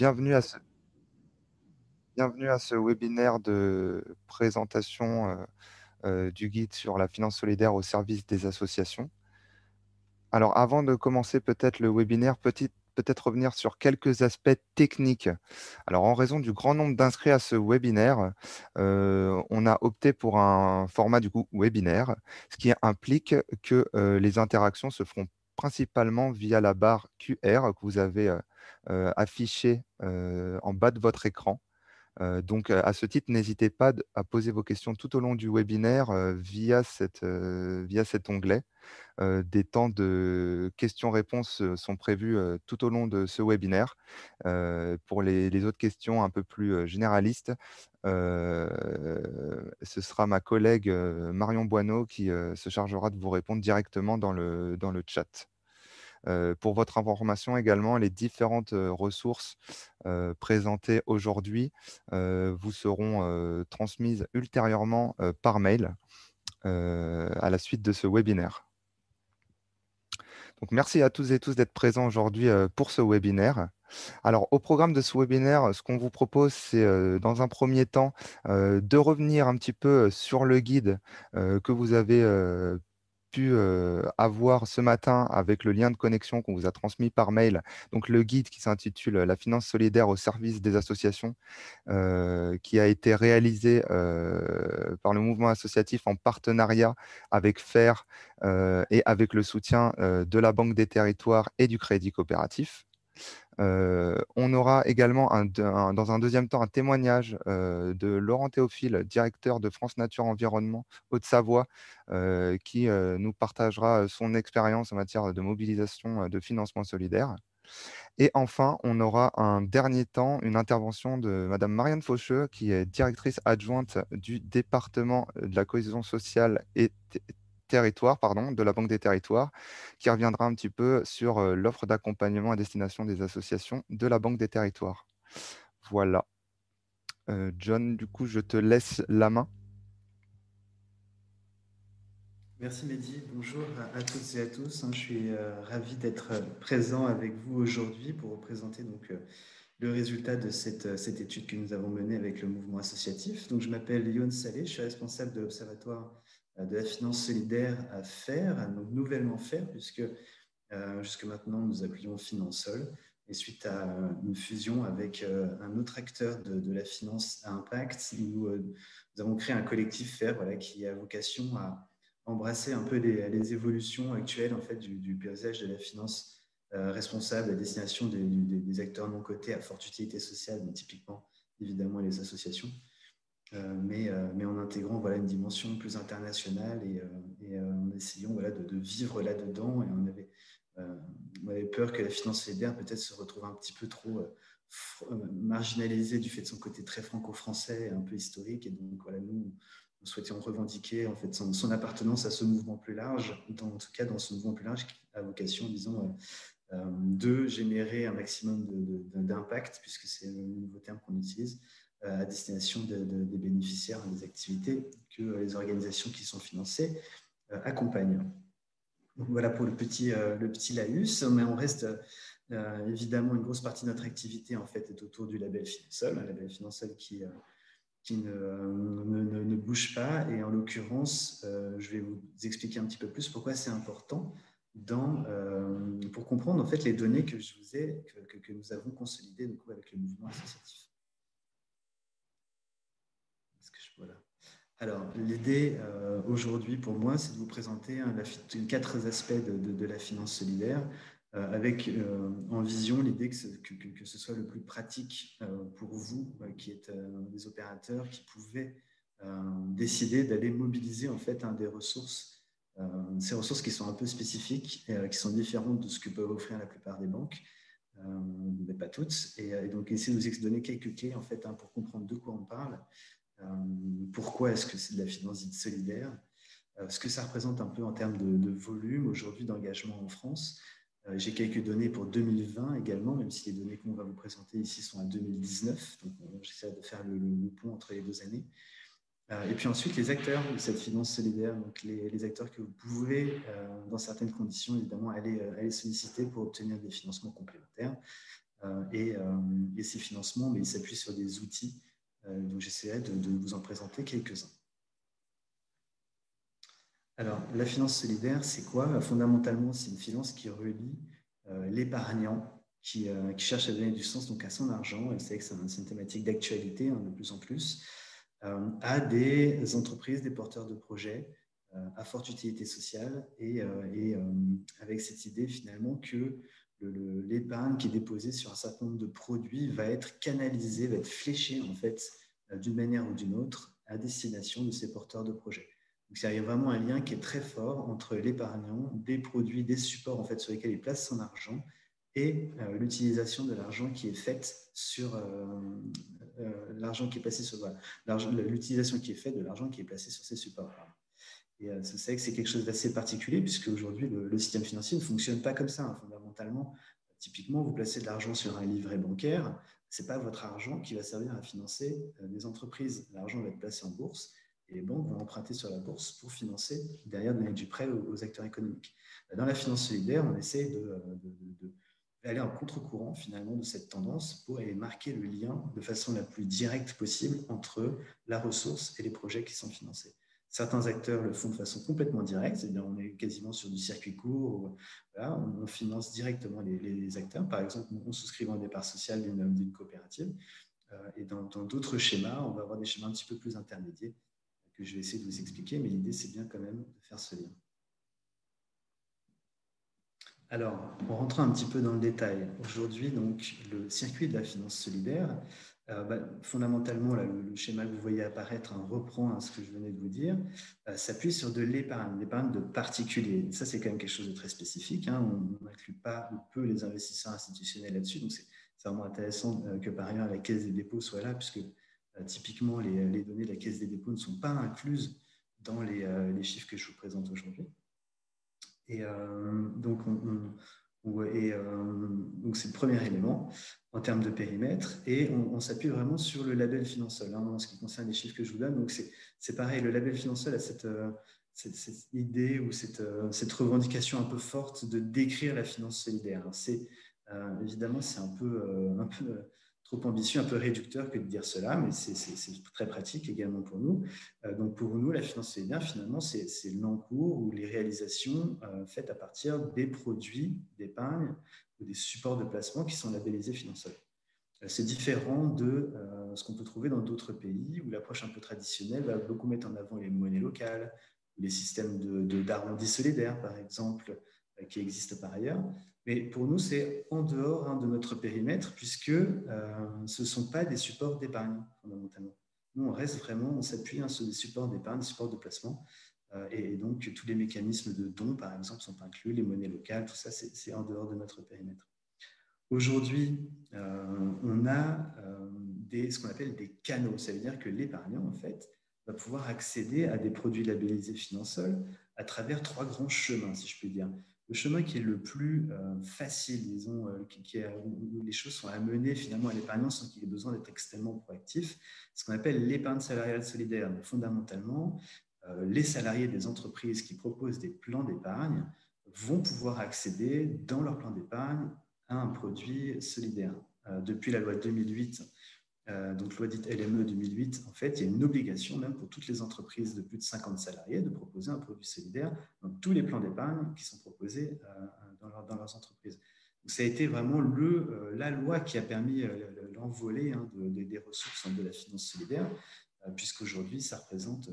bienvenue à ce, webinaire de présentation euh, euh, du guide sur la finance solidaire au service des associations. Alors, avant de commencer peut-être le webinaire, peut-être revenir sur quelques aspects techniques. Alors, en raison du grand nombre d'inscrits à ce webinaire, euh, on a opté pour un format du coup webinaire, ce qui implique que les interactions se feront principalement via la barre QR que vous avez affichée en bas de votre écran. donc, à ce titre, n'hésitez pas à poser vos questions tout au long du webinaire via, cette, cet onglet. des temps de questions-réponses sont prévus tout au long de ce webinaire. pour les, les, autres questions un peu plus généralistes, ce sera ma collègue Marion Boineau qui se chargera de vous répondre directement dans le, dans le chat. Pour votre information également, les différentes ressources présentées aujourd'hui vous seront transmises ultérieurement par mail à la suite de ce webinaire. Donc, merci à tous et tous d'être présents aujourd'hui pour ce webinaire. Alors, au programme de ce webinaire, ce qu'on vous propose, c'est dans un premier temps de revenir un petit peu sur le guide que vous avez pu avoir ce matin avec le lien de connexion qu'on vous a transmis par mail. Donc, le guide qui s'intitule La finance solidaire au service des associations, qui a été réalisé par le mouvement associatif en partenariat avec FAIR et avec le soutien de la Banque des territoires et du Crédit coopératif on aura également dans un deuxième temps un témoignage de Laurent Théophile, directeur de France Nature Environnement Haute-Savoie, qui nous partagera son expérience en matière de mobilisation de financement solidaire. Et enfin, on aura un dernier temps, une intervention de Madame Marianne Faucheux, qui est directrice adjointe du département de la cohésion sociale et territoire, pardon, de la Banque des territoires, qui reviendra un petit peu sur l'offre d'accompagnement à destination des associations de la Banque des territoires. Voilà. John, du coup, je te laisse la main. Merci Mehdi, bonjour à, toutes et à tous. Hein. Je suis ravi d'être présent avec vous aujourd'hui pour vous présenter donc, le résultat de cette, cette, étude que nous avons menée avec le mouvement associatif. Donc, je m'appelle Yohan Salé, je suis responsable de l'Observatoire de la finance solidaire à faire, donc nouvellement faire, puisque euh, jusque maintenant nous appelions Finansol. Et suite à une fusion avec euh, un autre acteur de, la finance à impact, nous, avons créé un collectif FAIR qui a vocation à embrasser un peu les, évolutions actuelles en fait, du, paysage de la finance responsable à destination des, des, acteurs non cotés à forte utilité sociale, mais typiquement évidemment les associations. Euh, mais, euh, mais, en intégrant voilà, une dimension plus internationale et, euh, en essayant voilà, de, vivre là-dedans. Et on avait, on avait, peur que la finance solidaire peut-être se retrouve un petit peu trop marginalisée du fait de son côté très franco-français un peu historique. Et donc, voilà, nous, souhaitions revendiquer en fait son, appartenance à ce mouvement plus large, dans, en tout cas dans ce mouvement plus large qui a vocation, disons, de générer un maximum d'impact, puisque c'est le nouveau terme qu'on utilise, à destination des bénéficiaires des activités que les organisations qui sont financées euh, accompagnent. voilà pour le petit, le petit laïus, mais on reste euh, évidemment une grosse partie de notre activité en fait est autour du label Finansol, un label Finansol qui, qui ne, ne, ne, bouge pas. Et en l'occurrence, je vais vous expliquer un petit peu plus pourquoi c'est important dans, pour comprendre en fait les données que je vous ai, que, que, nous avons consolidées avec le mouvement associatif. Alors, l'idée euh, aujourd'hui pour moi, c'est de vous présenter hein, quatre aspects de, la finance solidaire, euh, avec euh, en vision l'idée que, que, ce soit le plus pratique pour vous, qui êtes des opérateurs, qui pouvaient décider d'aller mobiliser en fait des ressources, ces ressources qui sont un peu spécifiques, et, qui sont différentes de ce que peuvent offrir la plupart des banques, mais pas toutes. Et, donc, essayer de vous donner quelques clés en fait hein, pour comprendre de quoi on parle pourquoi est-ce que c'est de la finance dite solidaire? Euh, Ce que ça représente un peu en termes de, volume aujourd'hui d'engagement en France. Euh, j'ai quelques données pour 2020 également, même si les données qu'on va vous présenter ici sont à 2019. Donc, j'essaie de faire le, pont entre les deux années. Et puis ensuite, les acteurs de cette finance solidaire, donc les, acteurs que vous pouvez, dans certaines conditions, évidemment, aller, aller, solliciter pour obtenir des financements complémentaires. et, et, ces financements, mais ils s'appuient sur des outils dont j'essaierai de, vous en présenter quelques-uns. Alors, la finance solidaire, c'est quoi? Fondamentalement, c'est une finance qui relie l'épargnant qui, qui, cherche à donner du sens donc, à son argent, et c'est que c'est une thématique d'actualité hein, de plus en plus, à des entreprises, des porteurs de projets euh, à forte utilité sociale et, euh, euh, avec cette idée finalement que l'épargne qui est déposée sur un certain nombre de produits va être canalisée, va être fléchée en fait d'une manière ou d'une autre à destination de ces porteurs de projets. Donc il y a vraiment un lien qui est très fort entre l'épargnant, des produits, des supports en fait sur lesquels il place son argent et l'utilisation de l'argent qui est faite sur l'argent qui est sur l'utilisation qui est faite de l'argent qui est placé sur ces supports. Et euh, c'est que c'est quelque chose d'assez particulier, puisque aujourd'hui, le, système financier ne fonctionne pas comme ça. Hein, fondamentalement, typiquement, vous placez de l'argent sur un livret bancaire, ce n'est pas votre argent qui va servir à financer euh, des entreprises. L'argent va être placé en bourse et les banques vont emprunter sur la bourse pour financer, derrière, donner du prêt aux, acteurs économiques. Dans la finance solidaire, on essaie de, d'aller en contre-courant finalement de cette tendance pour aller marquer le lien de façon la plus directe possible entre la ressource et les projets qui sont financés. Certains acteurs le font de façon complètement directe, on est quasiment sur du circuit court, on, finance directement les, acteurs, par exemple on souscrit un départ social d'une coopérative, euh, et dans d'autres schémas, on va avoir des schémas un petit peu plus intermédiaires que je vais essayer de vous expliquer, mais l'idée c'est bien quand même de faire ce lien. Alors, en rentrant un petit peu dans le détail, aujourd'hui, donc, le circuit de la finance solidaire, euh, bah, fondamentalement, le, schéma que vous voyez apparaître hein, reprend hein, ce que je venais de vous dire, euh, s'appuie sur de l'épargne, l'épargne de particuliers. Ça, c'est quand même quelque chose de très spécifique. Hein. on n'inclut pas ou peu les investisseurs institutionnels là-dessus. Donc, c'est vraiment intéressant euh, que par ailleurs la Caisse des dépôts soit là, puisque typiquement, les, données de la Caisse des dépôts ne sont pas incluses dans les, chiffres que je vous présente aujourd'hui. Et donc, on et, euh, donc, c'est le premier élément en termes de périmètre. Et on, s'appuie vraiment sur le label financier hein, en ce qui concerne les chiffres que je vous donne. Donc, c'est pareil, le label financier a cette, euh, idée ou cette, euh, revendication un peu forte de décrire la finance solidaire. Évidemment, c'est un peu trop ambitieux, un peu réducteur que de dire cela, mais c'est très pratique également pour nous. Euh, donc pour nous, la finance solidaire, finalement, c'est l'encours ou les réalisations euh, faites à partir des produits d'épargne ou des supports de placement qui sont labellisés financiers. Euh, c'est différent de ce qu'on peut trouver dans d'autres pays où l'approche un peu traditionnelle va beaucoup mettre en avant les monnaies locales, les systèmes d'arrondis de, solidaires, par exemple, qui existent par ailleurs. Mais pour nous, c'est en dehors hein, de notre périmètre, puisque euh, ce ne sont pas des supports d'épargne, fondamentalement. Nous, on reste vraiment, on s'appuie hein, sur des supports d'épargne, des supports de placement. Euh, et, donc, tous les mécanismes de dons, par exemple, sont inclus, les monnaies locales, tout ça, c'est en dehors de notre périmètre. Aujourd'hui, euh, on a ce qu'on appelle des canaux. Ça veut dire que l'épargnant, en fait, va pouvoir accéder à des produits labellisés financiers à travers trois grands chemins, si je puis dire le chemin qui est le plus euh, facile, disons, euh, qui, où les choses sont amenées finalement à l'épargnant sans qu'il ait besoin d'être extrêmement proactif, ce qu'on appelle l'épargne salariale solidaire. fondamentalement, euh, les salariés des entreprises qui proposent des plans d'épargne vont pouvoir accéder dans leur plan d'épargne à un produit solidaire. depuis la loi 2008 euh, donc loi dite LME 2008, en fait, il y a une obligation, même pour toutes les entreprises de plus de 50 salariés, de proposer un produit solidaire dans tous les plans d'épargne qui sont proposés euh, dans, leurs entreprises. Donc, ça a été vraiment euh, la loi qui a permis l'envolée hein, des ressources de la finance solidaire, puisqu'aujourd'hui, ça représente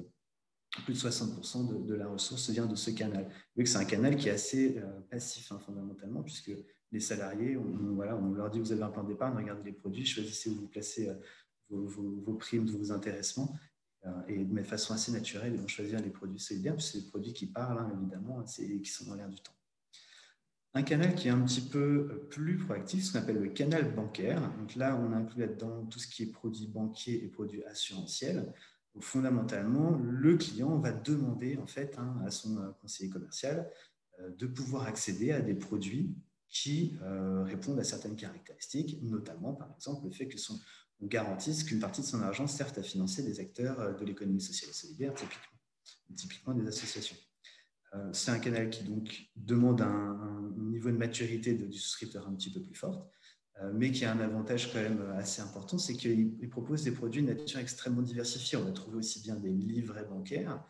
plus de 60% de, la ressource vient de ce canal. Vu que c'est un canal qui est assez passif hein, fondamentalement, puisque les salariés, on, voilà, on leur dit vous avez un plan d'épargne, regardez les produits, choisissez où vous placez euh, vos, primes, vos intéressements. Euh, et de façon assez naturelle, ils vont choisir les produits solidaires, puisque c'est des produits qui parlent, hein, évidemment, et qui sont dans l'air du temps. Un canal qui est un petit peu euh, plus proactif, ce qu'on appelle le canal bancaire. Donc là, on inclut là-dedans tout ce qui est produits banquiers et produits assurantiels. Fondamentalement, le client va demander en fait hein, à son conseiller commercial de pouvoir accéder à des produits qui euh, répondent à certaines caractéristiques, notamment par exemple le fait que son, on garantisse qu'une partie de son argent serve à financer des acteurs euh, de l'économie sociale et solidaire, typiquement, des associations. Euh, c'est un canal qui donc demande un, niveau de maturité du souscripteur un petit peu plus fort. mais qui a un avantage quand même assez important, c'est qu'il propose des produits de nature extrêmement diversifiée. On va trouver aussi bien des livrets bancaires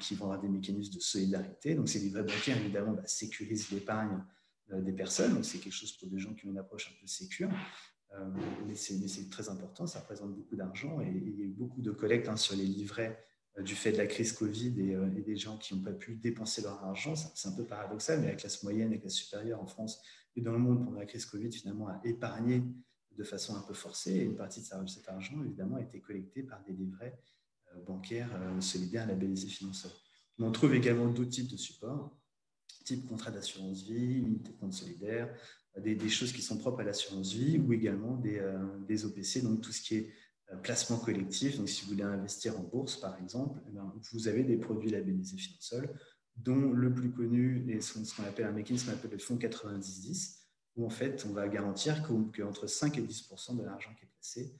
qui vont avoir des mécanismes de solidarité. Donc ces livrets bancaires, évidemment, bah, sécurisent l'épargne des personnes. Donc c'est quelque chose pour des gens qui ont une approche un peu sécure. mais c'est très important, ça représente beaucoup d'argent et, il y a eu beaucoup de collectes hein, sur les livrets euh, du fait de la crise Covid euh, et, des gens qui n'ont pas pu dépenser leur argent. C'est un peu paradoxal, mais la classe moyenne et la classe supérieure en France et dans le monde pendant la crise Covid, finalement, a épargné de façon un peu forcée. Et une partie de cet argent, évidemment, a été collectée par des livrets euh, bancaires solidaires labellisés financeurs. on trouve également d'autres types de supports, type contrat d'assurance vie, unité de compte solidaire, des, choses qui sont propres à l'assurance vie ou également des, des OPC, donc tout ce qui est euh, placement collectif. Donc, si vous voulez investir en bourse, par exemple, eh ben, vous avez des produits labellisés Finansol, dont le plus connu est ce qu'on appelle un mécanisme appelé le fonds 90-10, où en fait, on va garantir qu'entre 5 et 10 de l'argent qui est placé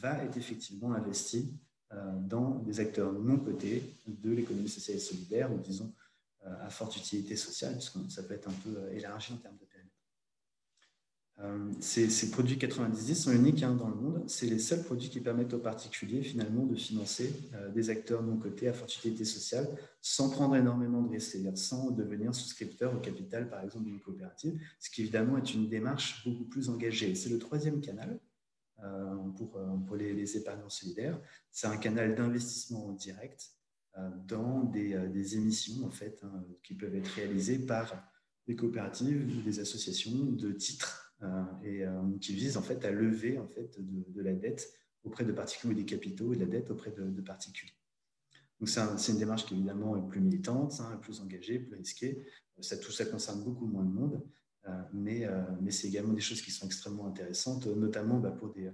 va être effectivement investi euh, dans des acteurs non cotés de l'économie sociale et solidaire, ou disons euh, à forte utilité sociale, puisque ça peut être un peu élargi en termes de euh, ces, produits 90 sont uniques hein, dans le monde. C'est les seuls produits qui permettent aux particuliers finalement de financer euh, des acteurs non cotés à forte utilité sociale sans prendre énormément de risques, c'est-à-dire sans devenir souscripteur au capital, par exemple, d'une coopérative, ce qui évidemment est une démarche beaucoup plus engagée. C'est le troisième canal euh, pour les, épargnants solidaires. C'est un canal d'investissement direct dans des, des, émissions en fait, hein, qui peuvent être réalisées par des coopératives ou des associations de titres euh, et euh, qui vise en fait à lever en fait de, la dette auprès de particuliers ou des capitaux et de la dette auprès de, particuliers. Donc c'est une démarche qui évidemment est plus militante, hein, plus engagée, plus risquée. Ça, tout ça concerne beaucoup moins de monde, euh, mais, mais c'est également des choses qui sont extrêmement intéressantes, notamment bah, pour, des,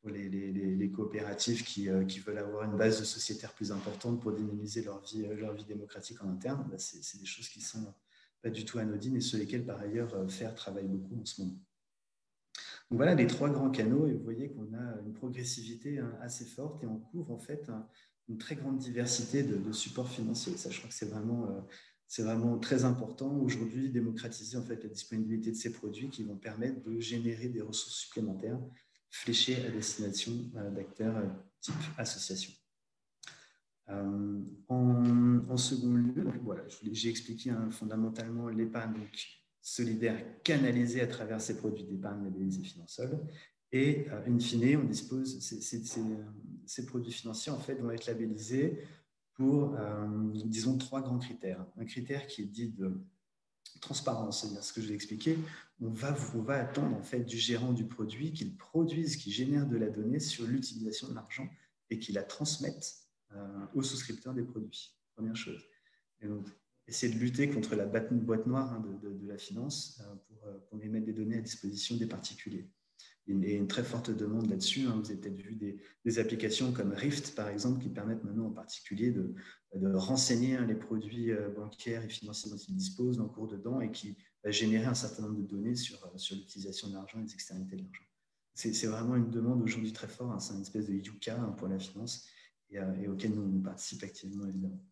pour les, coopératives qui, qui, veulent avoir une base de sociétaire plus importante pour dynamiser leur vie, leur vie démocratique en interne. Bah, c'est des choses qui sont pas du tout anodines et sur lesquelles par ailleurs FAIR travaille beaucoup en ce moment. Donc voilà les trois grands canaux et vous voyez qu'on a une progressivité hein, assez forte et on couvre en fait une très grande diversité de, supports financiers. Ça, je crois que c'est vraiment, euh, c'est vraiment très important aujourd'hui démocratiser en fait la disponibilité de ces produits qui vont permettre de générer des ressources supplémentaires fléchées à destination euh, d'acteurs euh, type association. en, second lieu, voilà, j'ai expliqué hein, fondamentalement l'épargne solidaire canalisé à travers ces produits d'épargne labellisés Finansol. Et euh, in fine, on dispose, ces, produits financiers en fait vont être labellisés pour, euh, disons, trois grands critères. Un critère qui est dit de transparence, c'est-à-dire ce que je vais expliquer. On va, on va attendre en fait du gérant du produit qu'il produise, qu'il génère de la donnée sur l'utilisation de l'argent et qu'il la transmette euh, aux souscripteurs des produits. Première chose. Et donc, essayer de lutter contre la boîte noire hein, de, la finance euh, pour, euh, pour mettre des données à disposition des particuliers. Y a une très forte demande là-dessus. Hein. Vous avez peut-être vu des, applications comme Rift, par exemple, qui permettent maintenant en particulier de, renseigner hein, les produits euh, bancaires et financiers dont ils disposent en cours dedans et qui va générer un certain nombre de données sur, sur l'utilisation de l'argent et des externalités de l'argent. C'est vraiment une demande aujourd'hui très forte. C'est une espèce de yuka pour la finance et, et auquel nous, nous participons activement, évidemment.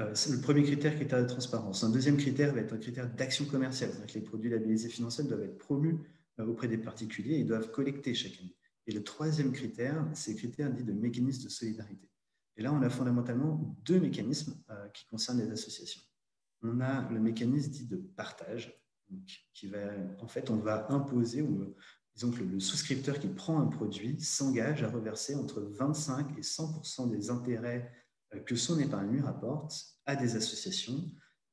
Euh, le premier critère, critère de transparence. Un deuxième critère va être un critère d'action commerciale. C'est-à-dire que les produits labellisés financiers doivent être promus euh, auprès des particuliers et doivent collecter chaque année. Et le troisième critère, c'est le critère dit de mécanisme de solidarité. Et là, on a fondamentalement deux mécanismes euh, qui concernent les associations. On a le mécanisme dit de partage, qui va, en fait, on va imposer, ou disons que le souscripteur qui prend un produit s'engage à reverser entre 25 et 100 des intérêts que son épargne lui rapporte à des associations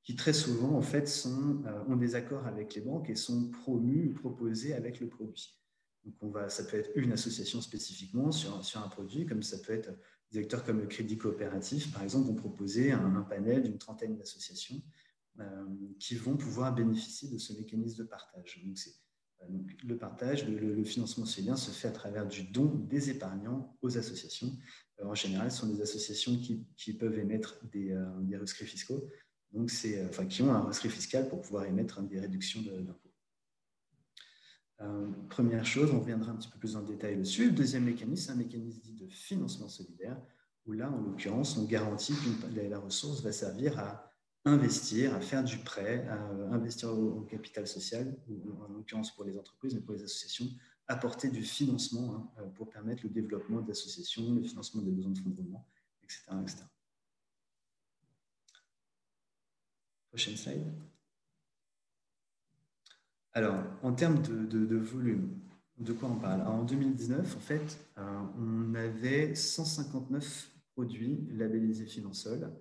qui très souvent en fait sont, euh, ont des accords avec les banques et sont promues ou proposées avec le produit. Donc on va, ça peut être une association spécifiquement sur, sur un produit, comme ça peut être des acteurs comme le Crédit Coopératif, par exemple, vont proposer un, panel d'une trentaine d'associations euh, qui vont pouvoir bénéficier de ce mécanisme de partage. Donc, euh, le partage, le, le financement citoyen se fait à travers du don des épargnants aux associations en général, ce sont des associations qui, peuvent émettre des, des, rescrits fiscaux, donc euh, enfin, qui ont un rescrit fiscal pour pouvoir émettre des réductions d'impôts. première chose, on reviendra un petit peu plus en détail dessus. Le deuxième mécanisme, c'est un mécanisme dit de financement solidaire, où là, en l'occurrence, on garantit que la, ressource va servir à investir, à faire du prêt, à investir au, capital social, ou en l'occurrence pour les entreprises, mais pour les associations, apporter du financement hein, euh, pour permettre le développement de l'association, le financement des besoins de fonds de etc., Prochaine slide. Alors, en termes de, volume, de quoi on parle? En 2019, en fait, euh, on avait 159 produits labellisés Finansol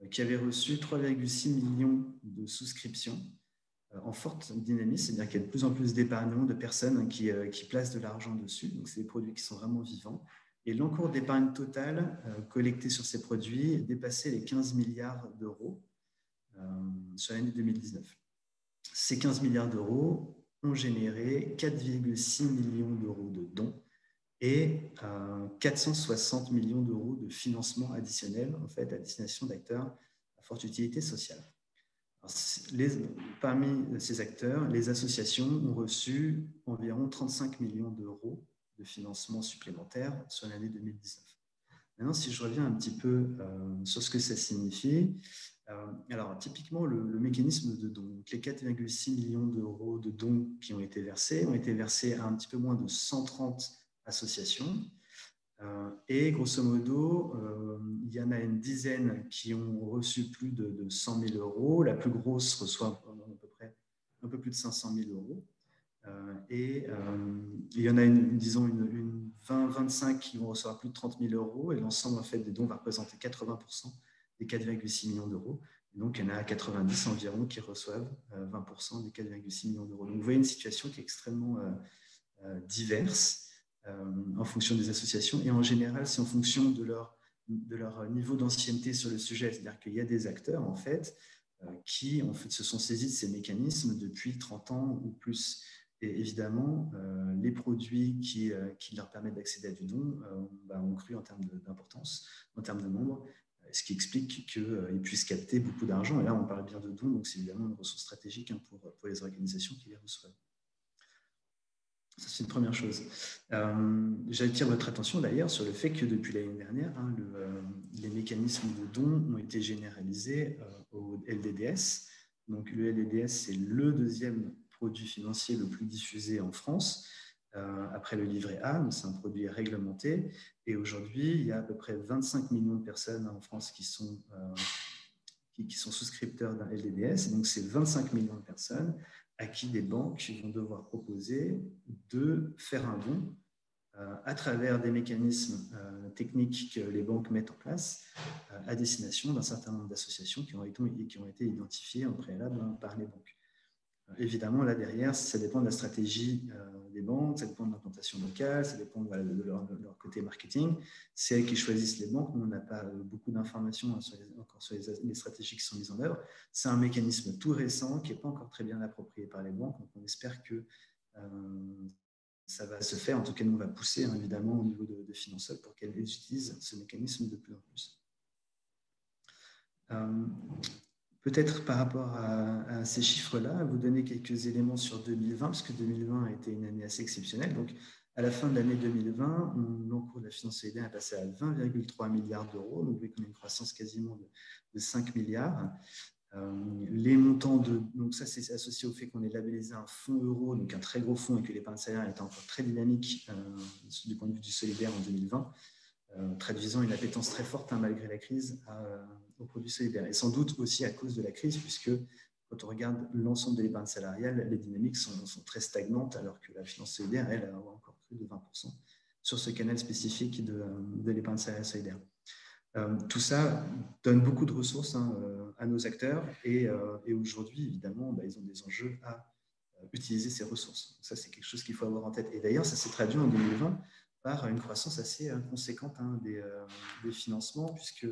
euh, qui avaient reçu 3,6 millions de souscriptions euh, en forte dynamisme, c'est-à-dire qu'il y a de plus en plus d'épargnants, de personnes qui, qui placent de l'argent dessus. Donc, c'est des produits qui sont vraiment vivants. Et l'encours d'épargne totale collecté sur ces produits dépassait les 15 milliards d'euros sur l'année 2019. Ces 15 milliards d'euros ont généré 4,6 millions d'euros de dons et 460 millions d'euros de financement additionnel en fait, à destination d'acteurs à forte utilité sociale. parmi ces acteurs, les associations ont reçu environ 35 millions d'euros de financement supplémentaire sur l'année 2019. Maintenant, si je reviens un petit peu euh, sur ce que ça signifie, euh, alors, typiquement, le, mécanisme de don, les 4,6 millions d'euros de dons qui ont été versés ont été versés à un petit peu moins de 130 associations. Euh, et grosso modo, euh, il y en a une dizaine qui ont reçu plus de, 100 000 euros. La plus grosse reçoit à peu près un peu plus de 500 000 euros. et il y en a, une, disons, une, 20-25 qui vont recevoir plus de 30 000 euros. Et l'ensemble en fait, des dons va représenter 80 des 4,6 millions d'euros. Donc, il y en a 90 environ qui reçoivent 20% euh, des 4,6 millions d'euros. Donc, vous voyez une situation qui est extrêmement euh, euh, diverse en fonction des associations. Et en général, c'est en fonction de leur, de leur niveau d'ancienneté sur le sujet. C'est-à-dire qu'il y a des acteurs, en fait, qui en fait, se sont saisis de ces mécanismes depuis 30 ans ou plus. Et évidemment, les produits qui, qui, leur permettent d'accéder à du don bah, ont cru en termes d'importance, en termes de nombre, ce qui explique qu'ils euh, puissent capter beaucoup d'argent. Et là, on parle bien de dons, donc c'est évidemment une ressource stratégique hein, pour, les organisations qui les reçoivent. Ça, c'est une première chose. Euh, J'attire votre attention d'ailleurs sur le fait que depuis l'année dernière, hein, euh, les mécanismes de dons ont été généralisés au LDDS. Donc, le LDDS, c'est le deuxième produit financier le plus diffusé en France. Euh, après le livret A, c'est un produit réglementé. Et aujourd'hui, il y a à peu près 25 millions de personnes en France qui sont, euh, qui, sont souscripteurs d'un LDDS. donc, c'est 25 millions de personnes à qui des banques vont devoir proposer de faire un don euh, à travers des mécanismes techniques que les banques mettent en place à destination d'un certain nombre d'associations qui, qui, ont été identifiées en préalable par les banques. Évidemment, là derrière, ça dépend de la stratégie des banques, ça dépend de l'implantation locale, ça dépend de, leur, côté marketing. C'est elles qui choisissent les banques. Nous, on n'a pas euh, beaucoup d'informations encore sur les, stratégies qui sont mises en œuvre. C'est un mécanisme tout récent qui n'est pas encore très bien approprié par les banques. Donc, on espère que euh, ça va se faire. En tout cas, nous, on va pousser hein, évidemment au niveau de, de pour qu'elles utilisent ce mécanisme de plus en plus. Peut-être par rapport à, ces chiffres-là, vous donner quelques éléments sur 2020, parce que 2020 a été une année assez exceptionnelle. Donc, à la fin de l'année 2020, l'encours de la finance solidaire est passé à 20,3 milliards d'euros. Donc, vous voyez qu'on a une croissance quasiment de, 5 milliards. Euh, les montants de. Donc, ça, c'est associé au fait qu'on ait labellisé un fonds euro, donc un très gros fonds, et que l'épargne salaire était encore très dynamique euh, du point de vue du solidaire en 2020, euh, traduisant une appétence très forte, hein, malgré la crise, à aux produits solidaires. Et sans doute aussi à cause de la crise, puisque quand on regarde l'ensemble de l'épargne salariale, les dynamiques sont, très stagnantes, alors que la finance solidaire, elle, a encore cru de 20% sur ce canal spécifique de, l'épargne salariale solidaire. Euh, tout ça donne beaucoup de ressources hein, euh, à nos acteurs et, euh, et aujourd'hui, évidemment, bah, ils ont des enjeux à utiliser ces ressources. ça, c'est quelque chose qu'il faut avoir en tête. Et d'ailleurs, ça s'est traduit en 2020 par une croissance assez conséquente hein, des, des, financements, puisque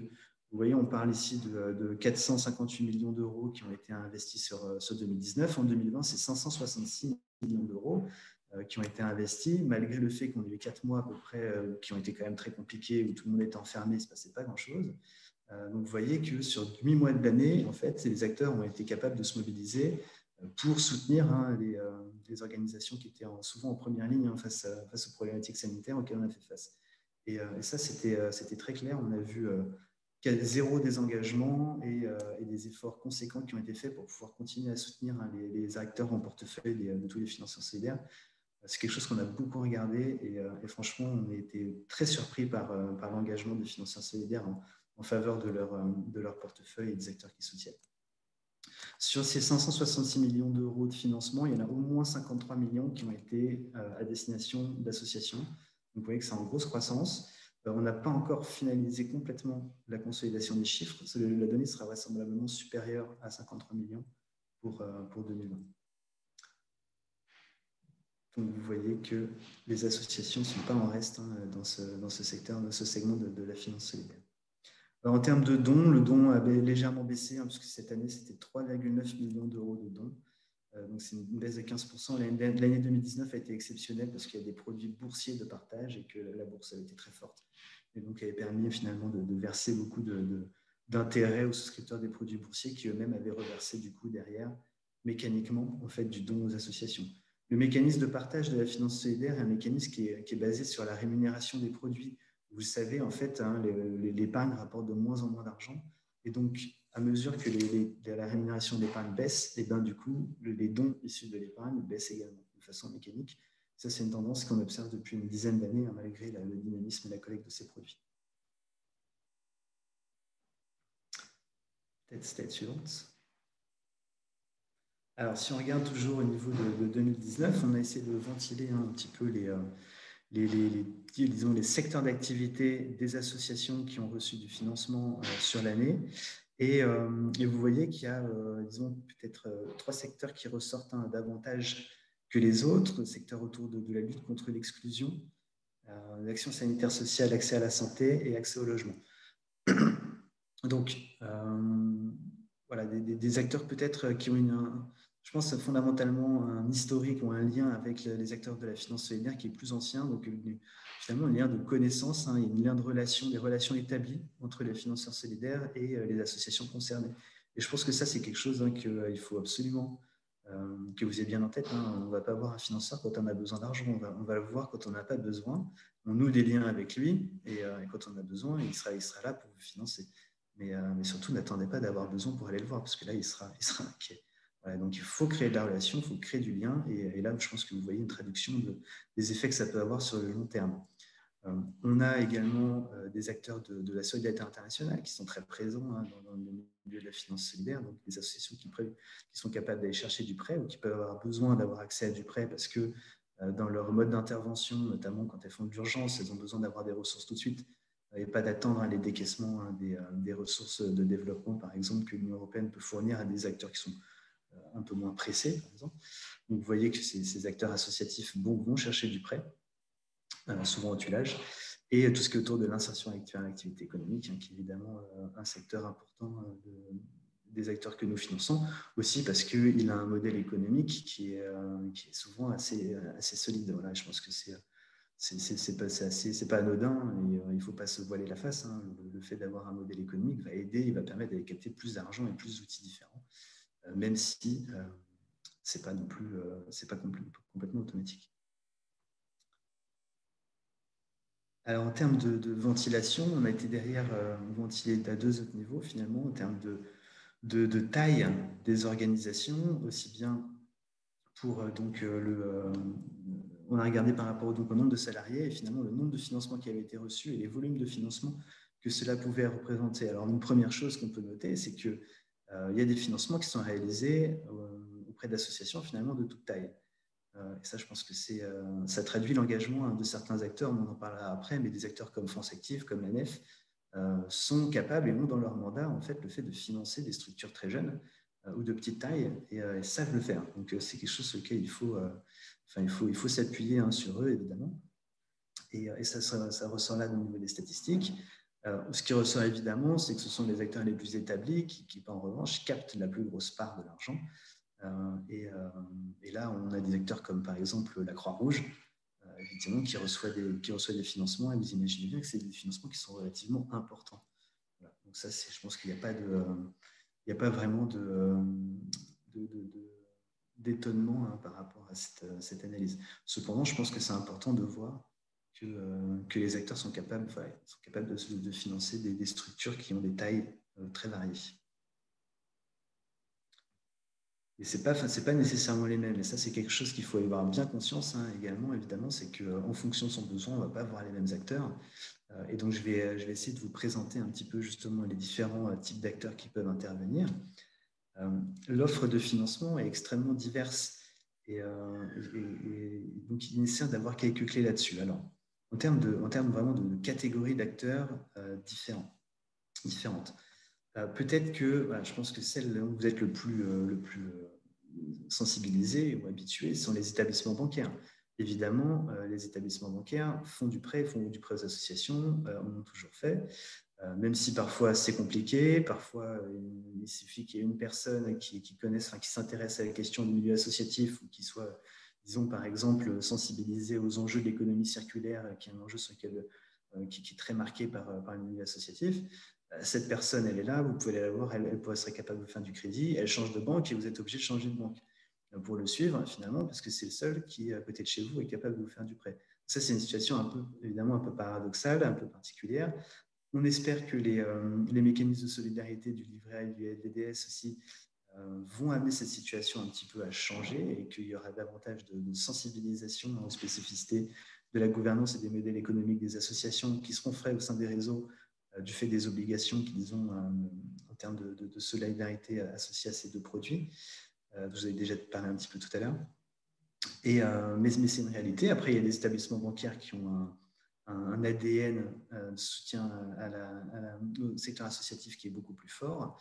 vous voyez, on parle ici de, 458 millions d'euros qui ont été investis sur, euh, sur 2019. En 2020, c'est 566 millions d'euros euh, qui ont été investis, malgré le fait qu'on ait eu quatre mois à peu près euh, qui ont été quand même très compliqués, où tout le monde était enfermé, il ne se passait pas grand-chose. donc, vous voyez que sur huit mois de l'année, en fait, les acteurs ont été capables de se mobiliser pour soutenir hein, les, organisations qui étaient souvent en première ligne hein, face, aux problématiques sanitaires auxquelles on a fait face. Et, et ça, c'était très clair. On a vu zéro désengagement et, des efforts conséquents qui ont été faits pour pouvoir continuer à soutenir hein, les, acteurs en portefeuille de tous les financeurs solidaires. C'est quelque chose qu'on a beaucoup regardé et, franchement, on a été très surpris par, par l'engagement des financeurs solidaires en, faveur de leur, de leur portefeuille et des acteurs qui soutiennent. Sur ces 566 millions d'euros de financement, il y en a au moins 53 millions qui ont été à destination d'associations. vous voyez que c'est en grosse croissance. Euh, on n'a pas encore finalisé complètement la consolidation des chiffres. La donnée sera vraisemblablement supérieure à 53 millions pour, euh, pour 2020. Donc vous voyez que les associations ne sont pas en reste hein, dans, ce, dans, ce, secteur, dans ce segment de, la finance solidaire. En termes de dons, le don a légèrement baissé, hein, puisque cette année, c'était 3,9 millions d'euros de dons. Euh, donc c'est une baisse de 15%. L'année 2019 a été exceptionnelle parce qu'il y a des produits boursiers de partage et que la bourse a été très forte. Et donc, elle a permis finalement de, verser beaucoup d'intérêt aux souscripteurs des produits boursiers qui eux-mêmes avaient reversé du coup derrière mécaniquement en fait du don aux associations. Le mécanisme de partage de la finance solidaire est un mécanisme qui est, basé sur la rémunération des produits. Vous savez, en fait, hein, l'épargne rapporte de moins en moins d'argent. Et donc, à mesure que la rémunération d'épargne baisse, et eh ben, du coup, les dons issus de l'épargne baissent également de façon mécanique. Ça, c'est une tendance qu'on observe depuis une dizaine d'années, hein, malgré le dynamisme et la collecte de ces produits. Peut-être suivante. Alors, si on regarde toujours au niveau de, 2019, on a essayé de ventiler un petit peu les, euh, les, disons, les secteurs d'activité des associations qui ont reçu du financement euh, sur l'année. Euh, et, vous voyez qu'il y a, disons, peut-être trois secteurs qui ressortent hein, davantage que les autres, secteurs autour de, la lutte contre l'exclusion, euh, l'action sanitaire sociale, accès à la santé et accès au logement. Donc, euh, voilà, des, acteurs peut-être qui ont une, je pense fondamentalement un historique ou un lien avec les acteurs de la finance solidaire qui est plus ancien, donc finalement un lien de connaissance, hein, un lien de relation, des relations établies entre les financeurs solidaires et euh, les associations concernées. Et je pense que ça, c'est quelque chose hein, qu'il faut absolument euh, que vous ayez bien en tête. Hein. On ne va pas voir un financeur quand on a besoin d'argent, on va, le voir quand on n'a pas besoin. On noue des liens avec lui et, euh, quand on a besoin, il sera, là pour vous financer. Mais, euh, surtout, n'attendez pas d'avoir besoin pour aller le voir parce que là, il sera inquiet. Donc, il faut créer de la relation, il faut créer du lien. Et, là, je pense que vous voyez une traduction des effets que ça peut avoir sur le long terme. Euh, on a également euh, des acteurs de, la solidarité internationale qui sont très présents hein, dans, le milieu de la finance solidaire, donc des associations qui, sont capables d'aller chercher du prêt ou qui peuvent avoir besoin d'avoir accès à du prêt parce que euh, dans leur mode d'intervention, notamment quand elles font de l'urgence, elles ont besoin d'avoir des ressources tout de suite et pas d'attendre hein, les décaissements hein, des, ressources de développement, par exemple, que l'Union européenne peut fournir à des acteurs qui sont un peu moins pressés, par exemple. Donc, vous voyez que ces, acteurs associatifs vont chercher du prêt euh, souvent au tuilage, et tout ce qui est autour de l'insertion à l'activité économique, hein, qui est évidemment euh, un secteur important euh, des acteurs que nous finançons, aussi parce qu'il a un modèle économique qui est, souvent assez, solide. Voilà, je pense que c'est c'est pas anodin et il ne faut pas se voiler la face. Hein. Le, fait d'avoir un modèle économique va aider, il va permettre d'aller capter plus d'argent et plus d'outils différents, même si euh, c'est pas non plus, c'est pas complètement automatique. Alors, en termes de, ventilation, on a été derrière euh, ventilé à deux autres niveaux, finalement, en termes de, taille des organisations, aussi bien pour euh, donc, euh, le. on a regardé par rapport au nombre de salariés et finalement le nombre de financements qui avaient été reçus et les volumes de financement que cela pouvait représenter. Alors, une première chose qu'on peut noter, c'est qu'il il y a des financements qui sont réalisés auprès d'associations finalement de toute taille. Euh, et ça, je pense que c'est, euh, ça traduit l'engagement hein, de certains acteurs, on en parlera après, mais des acteurs comme France Active, comme la NEF, euh, sont capables et ont dans leur mandat en fait le fait de financer des structures très jeunes ou de petite taille et, savent le faire. Donc c'est quelque chose sur lequel il faut, enfin, il faut, il faut s'appuyer hein, sur eux évidemment. Et, ça, ça, ressort là au niveau des statistiques. Ce qui ressort évidemment, c'est que ce sont les acteurs les plus établis qui, en revanche, captent la plus grosse part de l'argent. Euh, euh, et, là, on a des acteurs comme par exemple la Croix-Rouge, euh, effectivement, qui reçoit, des, financements. Et vous imaginez bien que c'est des financements qui sont relativement importants. Donc ça, je pense qu'il n'y a pas vraiment d'étonnement hein, par rapport à cette, analyse. Cependant, je pense que c'est important de voir que, que, les acteurs sont capables, de, financer des, structures qui ont des tailles très variées. Et ce n'est pas, pas nécessairement les mêmes. Et ça, c'est quelque chose qu'il faut avoir bien conscience hein, également, évidemment, c'est qu'en fonction de son besoin, on ne va pas avoir les mêmes acteurs. Euh, et donc, je vais, essayer de vous présenter un petit peu justement les différents euh, types d'acteurs qui peuvent intervenir. Euh, l'offre de financement est extrêmement diverse. Et, donc, il est nécessaire d'avoir quelques clés là-dessus. Alors, en termes, de, en termes vraiment de catégories d'acteurs différents, différentes. Peut-être que, je pense que celle où vous êtes le plus, le plus sensibilisé ou habitué sont les établissements bancaires. Évidemment, euh, les établissements bancaires font du prêt, font du prêt aux associations, euh, on l'a toujours fait, euh, même si parfois c'est compliqué, parfois il suffit qu'il y ait une personne qui connaisse, qui s'intéresse à la question du milieu associatif ou qui soit, disons par exemple, sensibilisé aux enjeux de l'économie circulaire, qui est un enjeu sur lequel, qui, est très marqué par, par le milieu associatif. Cette personne, elle est là, vous pouvez la voir, elle, elle pourrait être capable de faire du crédit, elle change de banque et vous êtes obligé de changer de banque pour le suivre finalement, parce que c'est le seul qui, à côté de chez vous, est capable de vous faire du prêt. Ça, c'est une situation un peu, évidemment un peu paradoxale, un peu particulière. On espère que les, euh, mécanismes de solidarité du livret A et du LDDS aussi euh, vont amener cette situation un petit peu à changer et qu'il y aura davantage de, sensibilisation aux spécificités de la gouvernance et des modèles économiques des associations qui seront frais au sein des réseaux euh, du fait des obligations qu'ils ont en termes de, solidarité associées à ces deux produits. Euh, vous avez déjà parlé un petit peu tout à l'heure. Et, euh, mais, c'est une réalité. Après, il y a des établissements bancaires qui ont un, ADN euh, de soutien au secteur associatif qui est beaucoup plus fort.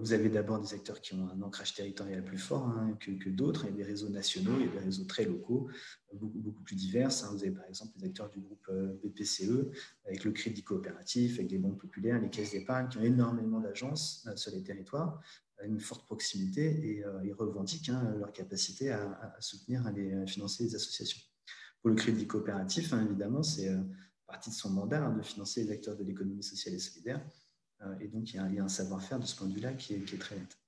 Vous avez d'abord des acteurs qui ont un ancrage territorial plus fort hein, que, d'autres. Il y a des réseaux nationaux, a des réseaux très locaux, beaucoup, plus divers. Hein. Vous avez par exemple des acteurs du groupe BPCE, avec le crédit coopératif, avec les banques populaires, les caisses d'épargne, qui ont énormément d'agences sur les territoires une forte proximité et euh, ils revendiquent hein, leur capacité à, soutenir, à, les, financer les associations. Pour le crédit coopératif, hein, évidemment, c'est euh, partie de son mandat de financer les acteurs de l'économie sociale et solidaire. Euh, et donc, il y a, un savoir-faire de ce point de vue-là qui, est, très net.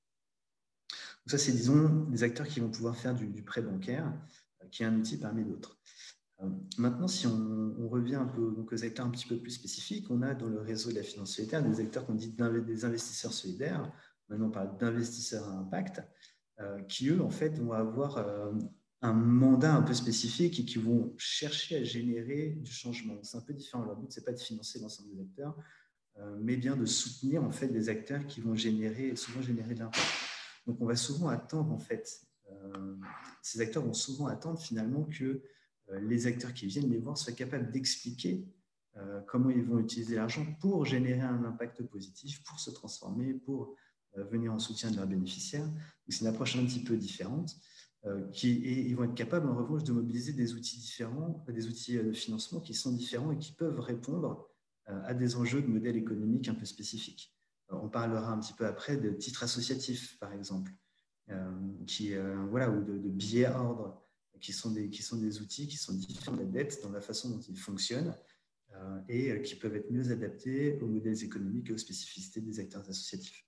Donc ça, c'est, disons, des acteurs qui vont pouvoir faire du, prêt bancaire, qui est un outil parmi d'autres. Maintenant, si on, revient un peu donc, aux acteurs un petit peu plus spécifiques, on a dans le réseau de la finance solidaire des acteurs qu'on dit des investisseurs solidaires, maintenant on parle d'investisseurs à impact, euh, qui eux, en fait, vont avoir euh, un mandat un peu spécifique et qui vont chercher à générer du changement. C'est un peu différent. Leur but, ce n'est pas de financer l'ensemble des acteurs, euh, mais bien de soutenir en fait des acteurs qui vont générer, souvent générer de l'impact. Donc, on va souvent attendre, en fait, ces acteurs vont souvent attendre finalement que les acteurs qui viennent les voir soient capables d'expliquer comment ils vont utiliser l'argent pour générer un impact positif, pour se transformer, pour euh, venir en soutien de leurs bénéficiaires. C'est une approche un petit peu différente. Euh, qui, et ils vont être capables en revanche de mobiliser des outils différents, des outils de financement qui sont différents et qui peuvent répondre euh, à des enjeux de modèles économiques un peu spécifiques. On parlera un petit peu après de titres associatifs, par exemple, qui, voilà, ou de, billets à ordre, qui sont, des, qui sont des outils qui sont différents de la dette dans la façon dont ils fonctionnent et qui peuvent être mieux adaptés aux modèles économiques et aux spécificités des acteurs associatifs.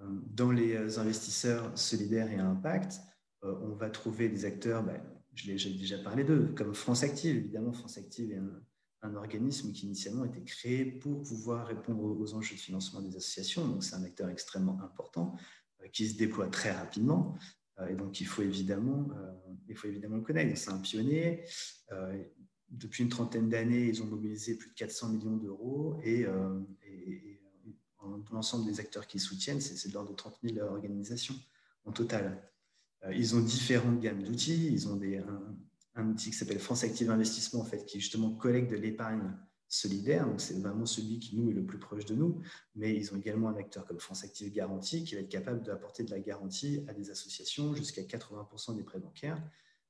Dans les investisseurs solidaires et à impact, euh, on va trouver des acteurs, ben, je l'ai déjà parlé d'eux, comme France Active. Évidemment, France Active est un, organisme qui initialement été créé pour pouvoir répondre aux enjeux de financement des associations. Donc, c'est un acteur extrêmement important euh, qui se déploie très rapidement. Euh, et donc, il faut évidemment, il faut évidemment le connaître. C'est un pionnier. Depuis une trentaine d'années, ils ont mobilisé plus de 400 millions d'euros et, l'ensemble des acteurs qui soutiennent, c'est de l'ordre de 30 000 organisations en total. Euh, ils ont différentes gammes d'outils. Ils ont des, un, outil qui s'appelle France Active Investissement, en fait, qui justement collecte de l'épargne solidaire. Donc, c'est vraiment celui qui nous est le plus proche de nous. Mais ils ont également un acteur comme France Active Garantie qui va être capable d'apporter de la garantie à des associations jusqu'à 80% des prêts bancaires.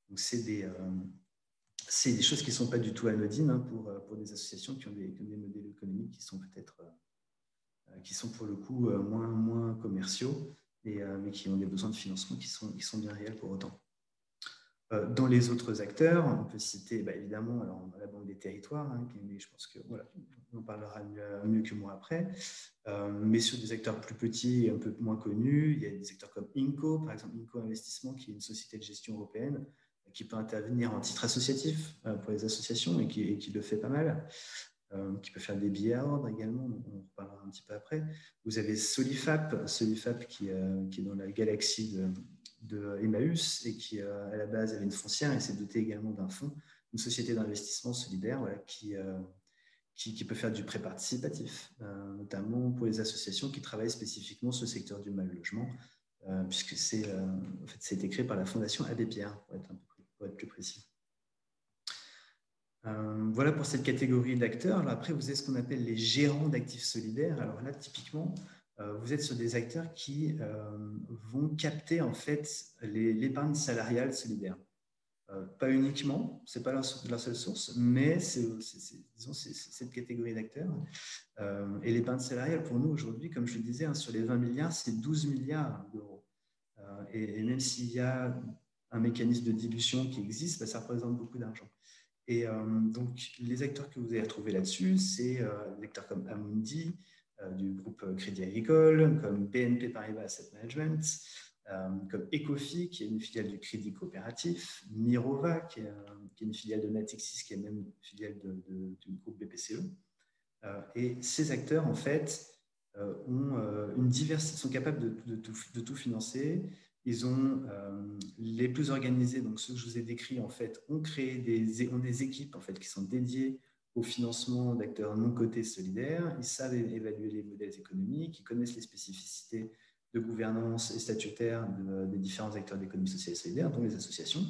Donc, c'est des, euh, choses qui ne sont pas du tout anodines hein, pour, pour des associations qui ont des, modèles économiques qui sont peut-être euh, euh, qui sont pour le coup euh, moins, moins commerciaux, et, euh, mais qui ont des besoins de financement qui sont, qui sont bien réels pour autant. Dans les autres acteurs, on peut citer bah, évidemment alors, la Banque des Territoires, hein, mais je pense que on en parlera mieux, que moi après. mais sur des acteurs plus petits et un peu moins connus, il y a des acteurs comme INCO, par exemple INCO Investissement, qui est une société de gestion européenne, qui peut intervenir en titre associatif pour les associations et qui, le fait pas mal. qui peut faire des billets à ordre également, on en reparlera un petit peu après. Vous avez Solifap, Solifap qui est dans la galaxie de, de Emmaüs et qui, à la base, avait une foncière et s'est doté également d'un fonds, une société d'investissement solidaire qui, qui, peut faire du prêt participatif, euh, notamment pour les associations qui travaillent spécifiquement sur le secteur du mal logement, euh, puisque c'est euh, en fait, créé par la Fondation Abbé Pierre, pour être plus précis. voilà pour cette catégorie d'acteurs. après, vous avez ce qu'on appelle les gérants d'actifs solidaires. Alors là, typiquement, vous êtes sur des acteurs qui vont capter en fait l'épargne salariale solidaire. Euh, pas uniquement, ce n'est pas la, seule source, mais c'est cette catégorie d'acteurs. Euh, et l'épargne salariale, pour nous aujourd'hui, comme je le disais, hein, sur les 20 milliards, c'est 12 milliards d'euros. Euh, et, même s'il y a un mécanisme de dilution qui existe, bah, ça représente beaucoup d'argent. Et donc, les acteurs que vous allez retrouver là-dessus, c'est des acteurs comme Amundi, du groupe Crédit Agricole, comme BNP Paribas Asset Management, euh, comme Ecofi, qui est une filiale du Crédit Coopératif, Mirova, qui est, une filiale de Natixis, qui est même une filiale du groupe BPCE. Euh, et ces acteurs, en fait, euh, ont une diversité, sont capables de, tout, financer. Ils ont les plus organisés, donc ceux que je vous ai décrits, en fait, ont créé des, ont des équipes en fait, qui sont dédiées au financement d'acteurs non cotés solidaires. Ils savent évaluer les modèles économiques, ils connaissent les spécificités de gouvernance et statutaire des différents acteurs d'économie sociale et solidaire, dont les associations.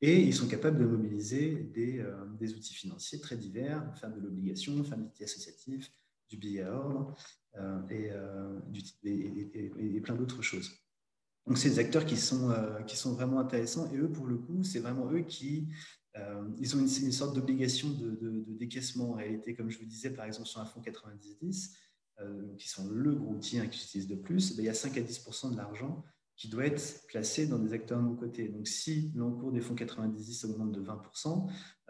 Et ils sont capables de mobiliser des, euh, outils financiers très divers, faire de l'obligation, faire de l'outil associatif, du billet à ordre euh, euh, et, et, plein d'autres choses. Donc, c'est des acteurs qui sont, qui sont vraiment intéressants. Et eux, pour le coup, c'est vraiment eux qui ils ont une, sorte d'obligation de, de, de, décaissement en réalité, comme je vous disais, par exemple, sur un fonds 90-10 euh, qui sont le gros outil qu'ils utilisent de plus, ben, il y a 5 à 10% de l'argent qui doit être placé dans des acteurs non cotés. Donc, si l'encours des fonds 90 augmente de 20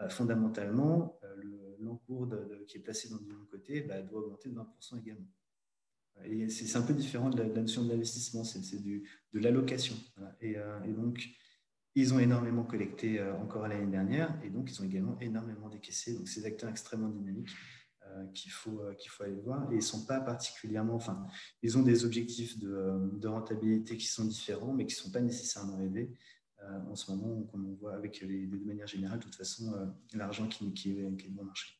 euh, fondamentalement, euh, l'encours qui est placé dans du non coté ben, doit augmenter de 20% également. Et c'est un peu différent de la, notion de l'investissement, c'est de l'allocation. Et, donc, ils ont énormément collecté encore l'année dernière, et donc ils ont également énormément décaissé. Donc, ces acteurs extrêmement dynamiques euh, qu'il faut, euh, qu'il faut aller voir. Et ils sont pas particulièrement, enfin, ils ont des objectifs de, rentabilité qui sont différents, mais qui ne sont pas nécessairement élevés. Euh, en ce moment, comme on voit avec de manière générale, de toute façon, l'argent qui, qui, qui est bon marché.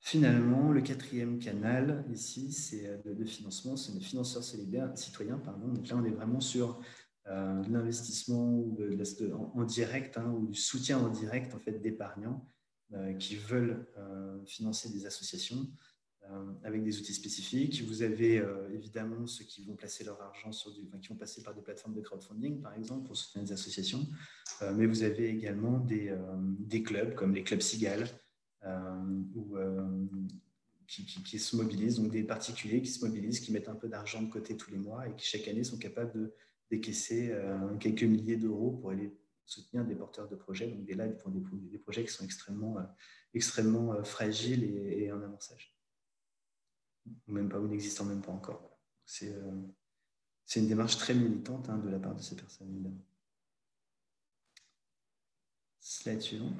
Finalement, le quatrième canal ici, c'est de, financement, c'est les financeurs solidaires, citoyens. Pardon. Donc là, on est vraiment sur de l'investissement en, direct hein, ou du soutien en direct en fait, d'épargnants euh, qui veulent euh, financer des associations euh, avec des outils spécifiques. Vous avez évidemment ceux qui vont placer leur argent sur du, qui vont passer par des plateformes de crowdfunding, par exemple, pour soutenir des associations. mais vous avez également des, des, clubs comme les clubs qui, qui, se mobilisent, donc des particuliers qui se mobilisent, qui mettent un peu d'argent de côté tous les mois et qui chaque année sont capables de décaisser quelques milliers d'euros pour aller soutenir des porteurs de projets, donc des lives pour des, des projets qui sont extrêmement, euh, extrêmement euh, fragiles et, en amorçage. Ou même pas, ou n'existant même pas encore. C'est euh, une démarche très militante hein, de la part de ces personnes, évidemment. Slide suivante.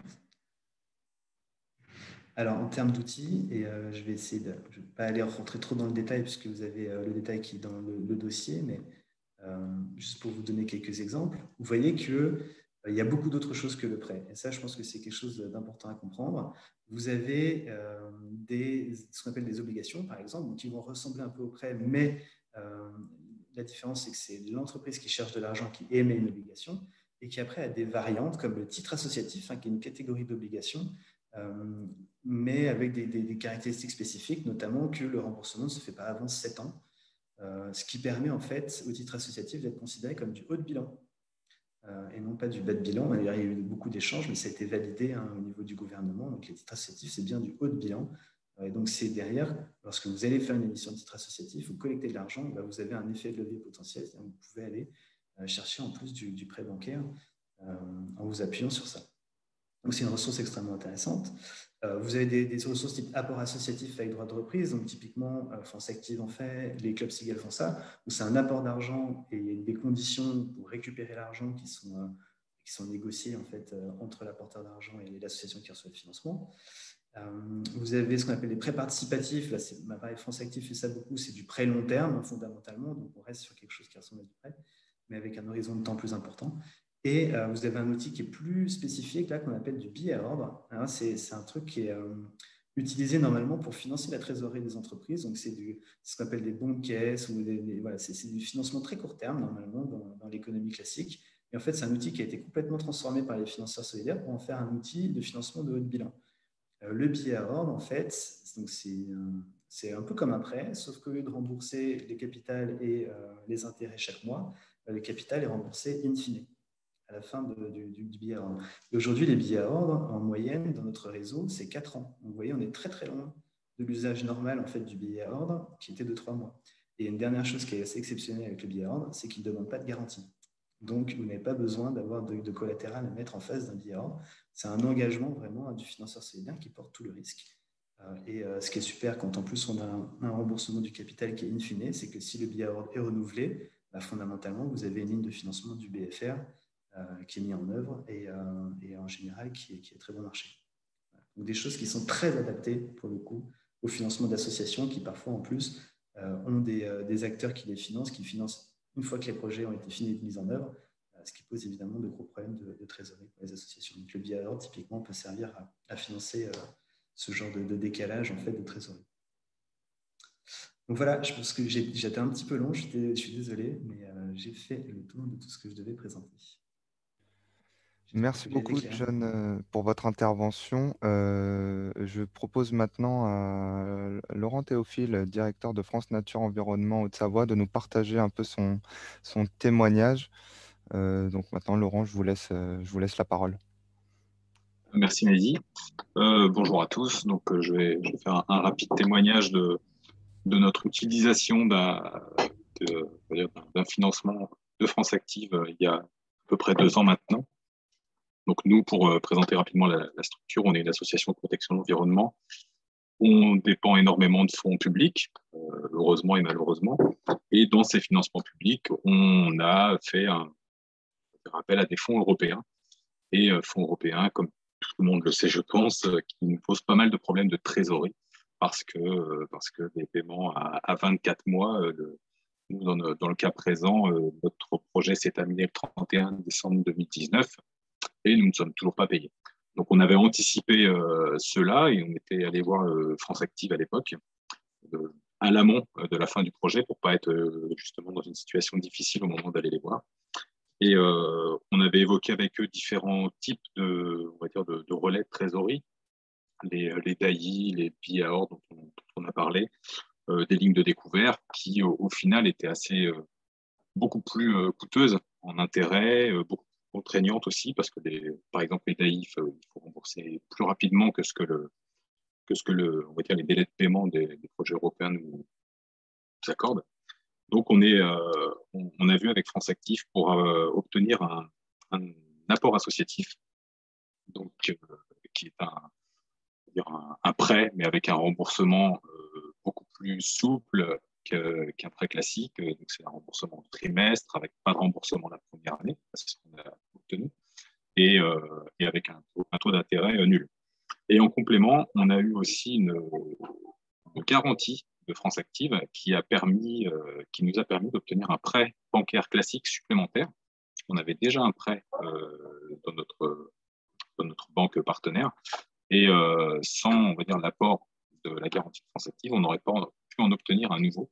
Alors, en termes d'outils, et je vais essayer de. Je ne vais pas aller rentrer trop dans le détail, puisque vous avez le détail qui est dans le, le dossier, mais juste pour vous donner quelques exemples, vous voyez que il y a beaucoup d'autres choses que le prêt. Et ça, je pense que c'est quelque chose d'important à comprendre. Vous avez euh, ce qu'on appelle des obligations, par exemple, qui vont ressembler un peu au prêt, mais euh, la différence, c'est que c'est l'entreprise qui cherche de l'argent qui émet une obligation et qui après a des variantes comme le titre associatif, hein, qui est une catégorie d'obligations, euh, mais avec des, des, caractéristiques spécifiques, notamment que le remboursement ne se fait pas avant 7 ans, ce qui permet en fait au titre associatif d'être considéré comme du haut de bilan. Euh, et non pas du bas de bilan. Il y a eu beaucoup d'échanges, mais ça a été validé hein, au niveau du gouvernement. Donc, les titres associatifs, c'est bien du haut de bilan. Euh, et donc, c'est derrière, lorsque vous allez faire une émission de titre associatif, vous collectez de l'argent, bah, vous avez un effet de levier potentiel. Vous pouvez aller euh, chercher en plus du prêt bancaire en vous appuyant sur ça. Donc, c'est une ressource extrêmement intéressante. Euh, vous avez des, ressources type apport associatif avec droit de reprise. Donc, typiquement, euh, France Active en fait, les clubs Sigal font ça, où c'est un apport d'argent et il y a des conditions pour récupérer l'argent qui sont, euh, qui sont négociés en fait entre l'apporteur d'argent et l'association qui reçoit le financement. vous avez ce qu'on appelle les prêts participatifs. Là, pareil, France Active fait ça beaucoup. C'est du prêt long terme, fondamentalement. Donc, on reste sur quelque chose qui ressemble à du prêt, mais avec un horizon de temps plus important. Et vous avez un outil qui est plus spécifique, là, qu'on appelle du billet à ordre. C'est un truc qui est utilisé normalement pour financer la trésorerie des entreprises. Donc, c'est ce qu'on appelle des bons de caisse ou voilà, c'est du financement très court terme, normalement, dans, l'économie classique. Et en fait, c'est un outil qui a été complètement transformé par les financeurs solidaires pour en faire un outil de financement de haut bilan. Euh, le billet à ordre, en fait, c'est un peu comme un prêt, sauf qu'au lieu de rembourser les capitales et euh, les intérêts chaque mois, euh, le capital est remboursé in fine à la fin du, billet à ordre. Aujourd'hui, les billets à ordre, en moyenne, dans notre réseau, c'est 4 ans. Vous voyez, on est très très loin de l'usage normal en fait, du billet à ordre, qui était de 3 mois. Et une dernière chose qui est assez exceptionnelle avec le billet à ordre, c'est qu'il ne demande pas de garantie. Donc, vous n'avez pas besoin d'avoir de, collatéral à mettre en face d'un billet à ordre. C'est un engagement vraiment du financeur solidaire qui porte tout le risque. Euh, et euh, ce qui est super quand en plus on a un, remboursement du capital qui est in fine, c'est que si le billet à ordre est renouvelé, bah, fondamentalement, vous avez une ligne de financement du BFR qui est mis en œuvre et, euh, en général qui est, très bon marché. Donc des choses qui sont très adaptées pour le coup au financement d'associations qui parfois en plus euh, ont des, acteurs qui les financent, qui financent une fois que les projets ont été finis et mis en œuvre, ce qui pose évidemment de gros problèmes de, trésorerie pour les associations. Donc le BIAR typiquement peut servir à, financer ce genre de, décalage en fait de trésorerie. Donc voilà, je pense que j'étais un petit peu long, je suis désolé, mais j'ai fait le tour de tout ce que je devais présenter. Merci beaucoup, John, euh, pour votre intervention. Euh, je propose maintenant à Laurent Théophile, directeur de France Nature Environnement Haute-Savoie, de nous partager un peu son, son témoignage. Euh, donc maintenant, Laurent, je vous laisse, je vous laisse la parole. Merci, Mehdi. bonjour à tous. Donc, je, vais, faire un, rapide témoignage de, de notre utilisation d'un financement de France Active il y a à peu près deux ans maintenant. Donc nous, pour euh, présenter rapidement la, structure, on est une association de protection de l'environnement. On dépend énormément de fonds publics, euh, heureusement et malheureusement. Et dans ces financements publics, on a fait un, appel à des fonds européens. Et euh, fonds européens, comme tout le monde le sait, je pense, qui nous posent pas mal de problèmes de trésorerie parce que, parce que paiements à, 24 mois, dans, le cas présent, notre projet s'est terminé le 31 décembre 2019 et nous ne sommes toujours pas payés. Donc on avait anticipé euh, cela et on était allé voir euh, France Active à l'époque, euh, à l'amont de la fin du projet pour pas être justement dans une situation difficile au moment d'aller les voir. Et on avait évoqué avec eux différents types de, on va dire de, relais de trésorerie, les, les DAI, les à ordre dont on, a parlé, des lignes de découvert qui au, au final étaient assez beaucoup plus coûteuses en intérêt, beaucoup contraignante aussi parce que, par exemple, les DAIF, euh, il faut rembourser plus rapidement que ce que, le, que, ce que le, on va dire, les délais de paiement des, projets européens nous, accordent. Donc, on, est, euh, on, a vu avec France Actif pour euh, obtenir un, apport associatif, donc, qui est un, un, un, prêt, mais avec un remboursement beaucoup plus souple qu'un prêt classique. Donc, c'est un remboursement trimestre avec pas de remboursement la première année, euh, et avec un taux, d'intérêt euh, nul. Et en complément, on a eu aussi une, garantie de France Active qui, a permis, euh, qui nous a permis d'obtenir un prêt bancaire classique supplémentaire. On avait déjà un prêt dans, notre, banque partenaire. Et sans, on va dire, l'apport de la garantie de France Active, on n'aurait pas pu en obtenir un nouveau.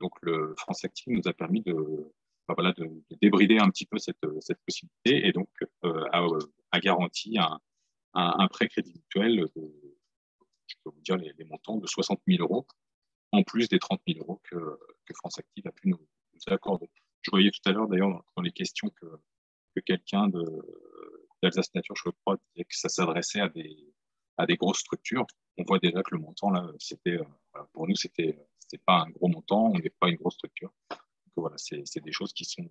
Donc, France Active nous a permis de, de, débrider un petit peu cette, cette possibilité et donc euh, a, garanti un, un, prêt crédit mutuel de, je peux vous dire les, montants, de 60 000 euros, en plus des 30 000 euros que, que France Active a pu nous, accorder. Je voyais tout à l'heure, d'ailleurs, dans les questions que, que quelqu'un d'Alsace Nature, je crois, disait que ça s'adressait à des, à des grosses structures. On voit déjà que le montant, là, c'était, euh, pour nous, c'était n'est pas un gros montant, on n'est pas une grosse structure. Voilà, c'est des choses qui sont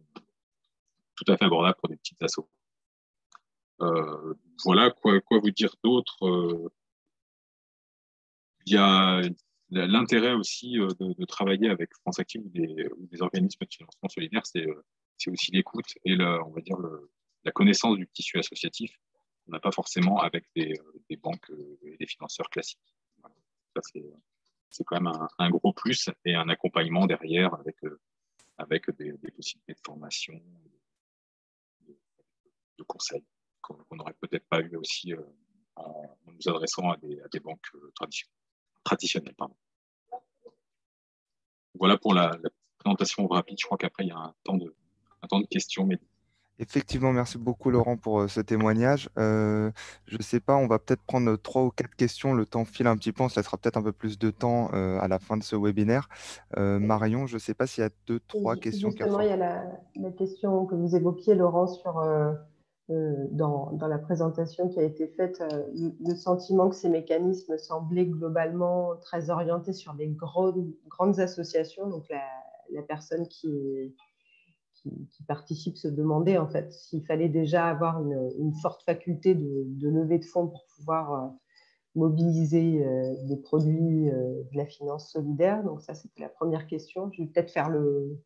tout à fait abordables pour des petites assos. Euh, voilà, quoi, quoi vous dire d'autre euh, Il y a l'intérêt aussi euh, de, travailler avec France Active ou des, organismes de financement solidaire, c'est aussi l'écoute et le, on va dire la connaissance du tissu associatif on n'a pas forcément avec des, banques et des financeurs classiques. Ça, c'est quand même un, gros plus et un accompagnement derrière avec, avec des, possibilités de formation, de, conseils qu'on n'aurait peut-être pas eu aussi en, nous adressant à des, banques traditionnelles. Voilà pour la, présentation rapide. Je crois qu'après, il y a un temps de, un temps de questions. Mais... Effectivement, merci beaucoup Laurent pour euh, ce témoignage. Euh, je ne sais pas, on va peut-être prendre trois ou quatre questions. Le temps file un petit peu, on se laissera peut-être un peu plus de temps euh, à la fin de ce webinaire. Marion, je ne sais pas s'il y a deux, trois questions. Justement, il y a la, la, question que vous évoquiez, Laurent, sur euh, dans, dans, la présentation qui a été faite, euh, le, sentiment que ces mécanismes semblaient globalement très orientés sur les grandes, grandes associations. Donc la, la personne qui, qui, qui, participe se demandait en fait s'il fallait déjà avoir une, forte faculté de, de, levée de fonds pour pouvoir euh, mobiliser des produits de la finance solidaire. Donc ça, c'était la première question. Je vais peut-être faire le,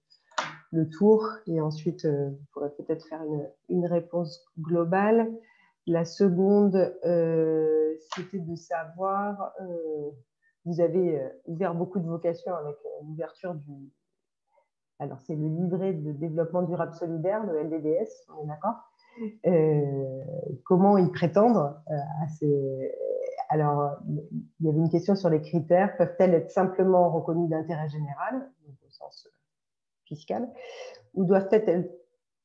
tour et ensuite euh, vous pourrez peut-être faire une, réponse globale. La seconde, euh, c'était de savoir, euh, vous avez ouvert beaucoup de vocations avec l'ouverture du... Alors c'est le livret de développement durable solidaire, le LDDS, on est d'accord? Comment y prétendre à ces... Alors, il y avait une question sur les critères. Peuvent-elles être simplement reconnues d'intérêt général, au sens fiscales, ou doivent-elles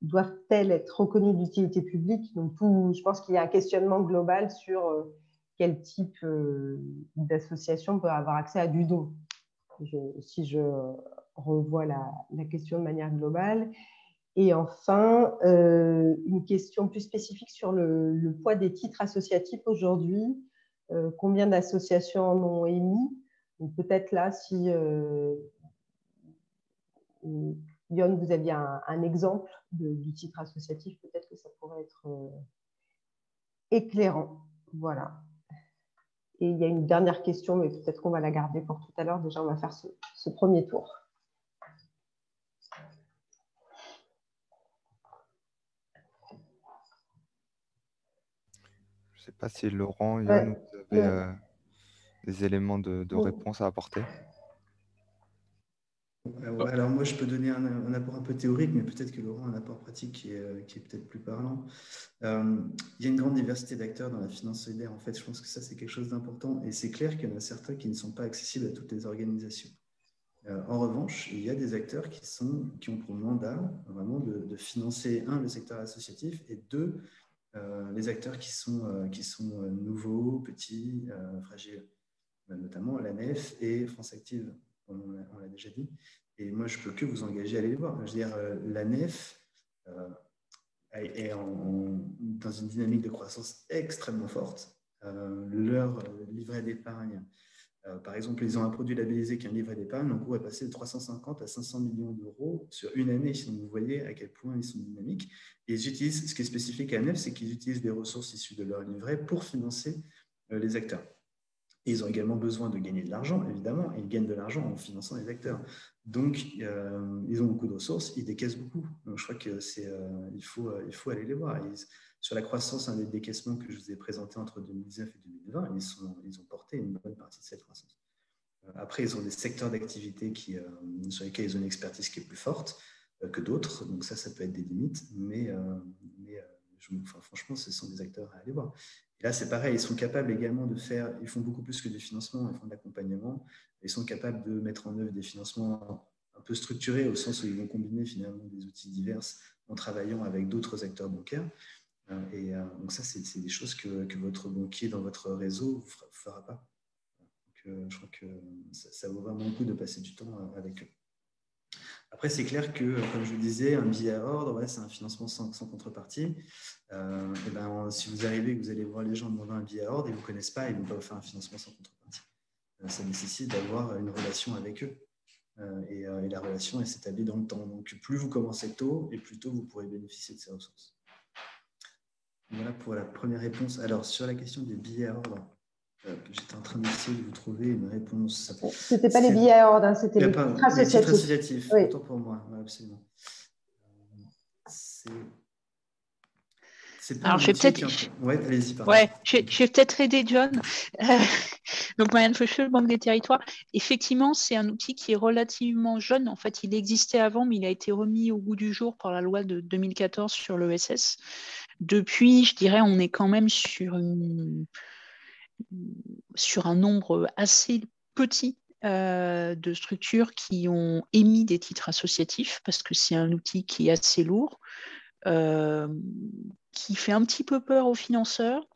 doivent être reconnues d'utilité publique? Donc, je pense qu'il y a un questionnement global sur euh, quel type euh, d'association peut avoir accès à du don. si je revois la, question de manière globale. Et enfin, euh, une question plus spécifique sur le, poids des titres associatifs aujourd'hui. combien d'associations en ont émis? Peut-être là, si Yon, vous aviez un, exemple du titre associatif, peut-être que ça pourrait être euh, éclairant. Voilà. Et il y a une dernière question, mais peut-être qu'on va la garder pour tout à l'heure. Déjà, on va faire ce, premier tour. Je ne sais pas si Laurent, Yann, vous avez euh, des éléments de réponse à apporter. Euh, alors moi, je peux donner un, apport un peu théorique, mais peut-être que Laurent a un apport pratique qui est, euh, peut-être plus parlant. Euh, il y a une grande diversité d'acteurs dans la finance solidaire. En fait, je pense que ça, c'est quelque chose d'important. Et c'est clair qu'il y en a certains qui ne sont pas accessibles à toutes les organisations. en revanche, il y a des acteurs qui, sont, qui ont pour mandat vraiment de, financer, un, le secteur associatif, et deux, les acteurs qui sont, qui sont nouveaux, petits, fragiles, notamment la NEF et France Active on l'a déjà dit. Et moi, je peux que vous engager à aller les voir. Je veux dire, euh, la nef euh, est dans une dynamique de croissance extrêmement forte. Euh, leur livret d'épargne, par exemple, ils ont un produit labellisé qui est un livret d'épargne, en gros, est passé de 350 à 500 millions d'euros sur une année. Donc, vous voyez à quel point ils sont dynamiques. Ils utilisent, ce qui est spécifique à Nef, c'est qu'ils utilisent des ressources issues de leur livret pour financer les acteurs ils ont également besoin de gagner de l'argent, évidemment, ils gagnent de l'argent en finançant les acteurs. Donc, euh, ils ont beaucoup de ressources, ils décaissent beaucoup. Donc, je crois euh, il faut, euh, il faut aller les voir. Sur la croissance, un des décaissements que je vous ai présenté entre 2019 et 2020, ils, ont porté une bonne partie de cette croissance. Après, ils ont des secteurs d'activité qui, sur lesquels ils ont une expertise qui est plus forte que d'autres. Donc, ça, ça peut être des limites, mais, mais franchement, ce sont des acteurs à aller voir. Et là, c'est pareil, ils sont capables également de faire, ils font beaucoup plus que du financement, ils font de l'accompagnement, ils sont capables de mettre en œuvre des financements un peu structurés au sens où ils vont combiner finalement des outils divers en travaillant avec d'autres acteurs bancaires. Euh, et euh, donc ça, c'est des choses que, votre banquier dans votre réseau ne fera pas. Euh, je crois que ça, vaut vraiment le coup de passer du temps avec eux. Après, c'est clair que, comme je vous disais, un billet à ordre, c'est un financement sans, contrepartie. Et ben, si vous arrivez vous allez voir les gens demander un billet à ordre et ils ne vous connaissent pas, ils ne vont pas vous faire un financement sans contrepartie. Ça nécessite d'avoir une relation avec eux. Euh, et, la relation, s'établit dans le temps. Donc, plus vous commencez tôt, et plus tôt vous pourrez bénéficier de ces ressources. Voilà pour la première réponse. Alors, sur la question des billets à ordre, euh, j'étais en train d'essayer de vous trouver une réponse. C'était pas les billets à ordre, hein, c'était les titres associatifs. Oui. Autant pour moi, absolument. Alors, je vais peut-être. Ouais, ouais, je, vais peut-être aider John. donc, Marianne Faucheux, Banque des Territoires. Effectivement, c'est un outil qui est relativement jeune. En fait, il existait avant, mais il a été remis au goût du jour par la loi de 2014 sur l'ESS. Depuis, je dirais, on est quand même sur, un nombre assez petit euh, de structures qui ont émis des titres associatifs parce que c'est un outil qui est assez lourd. Euh, qui fait un petit peu peur aux financeurs.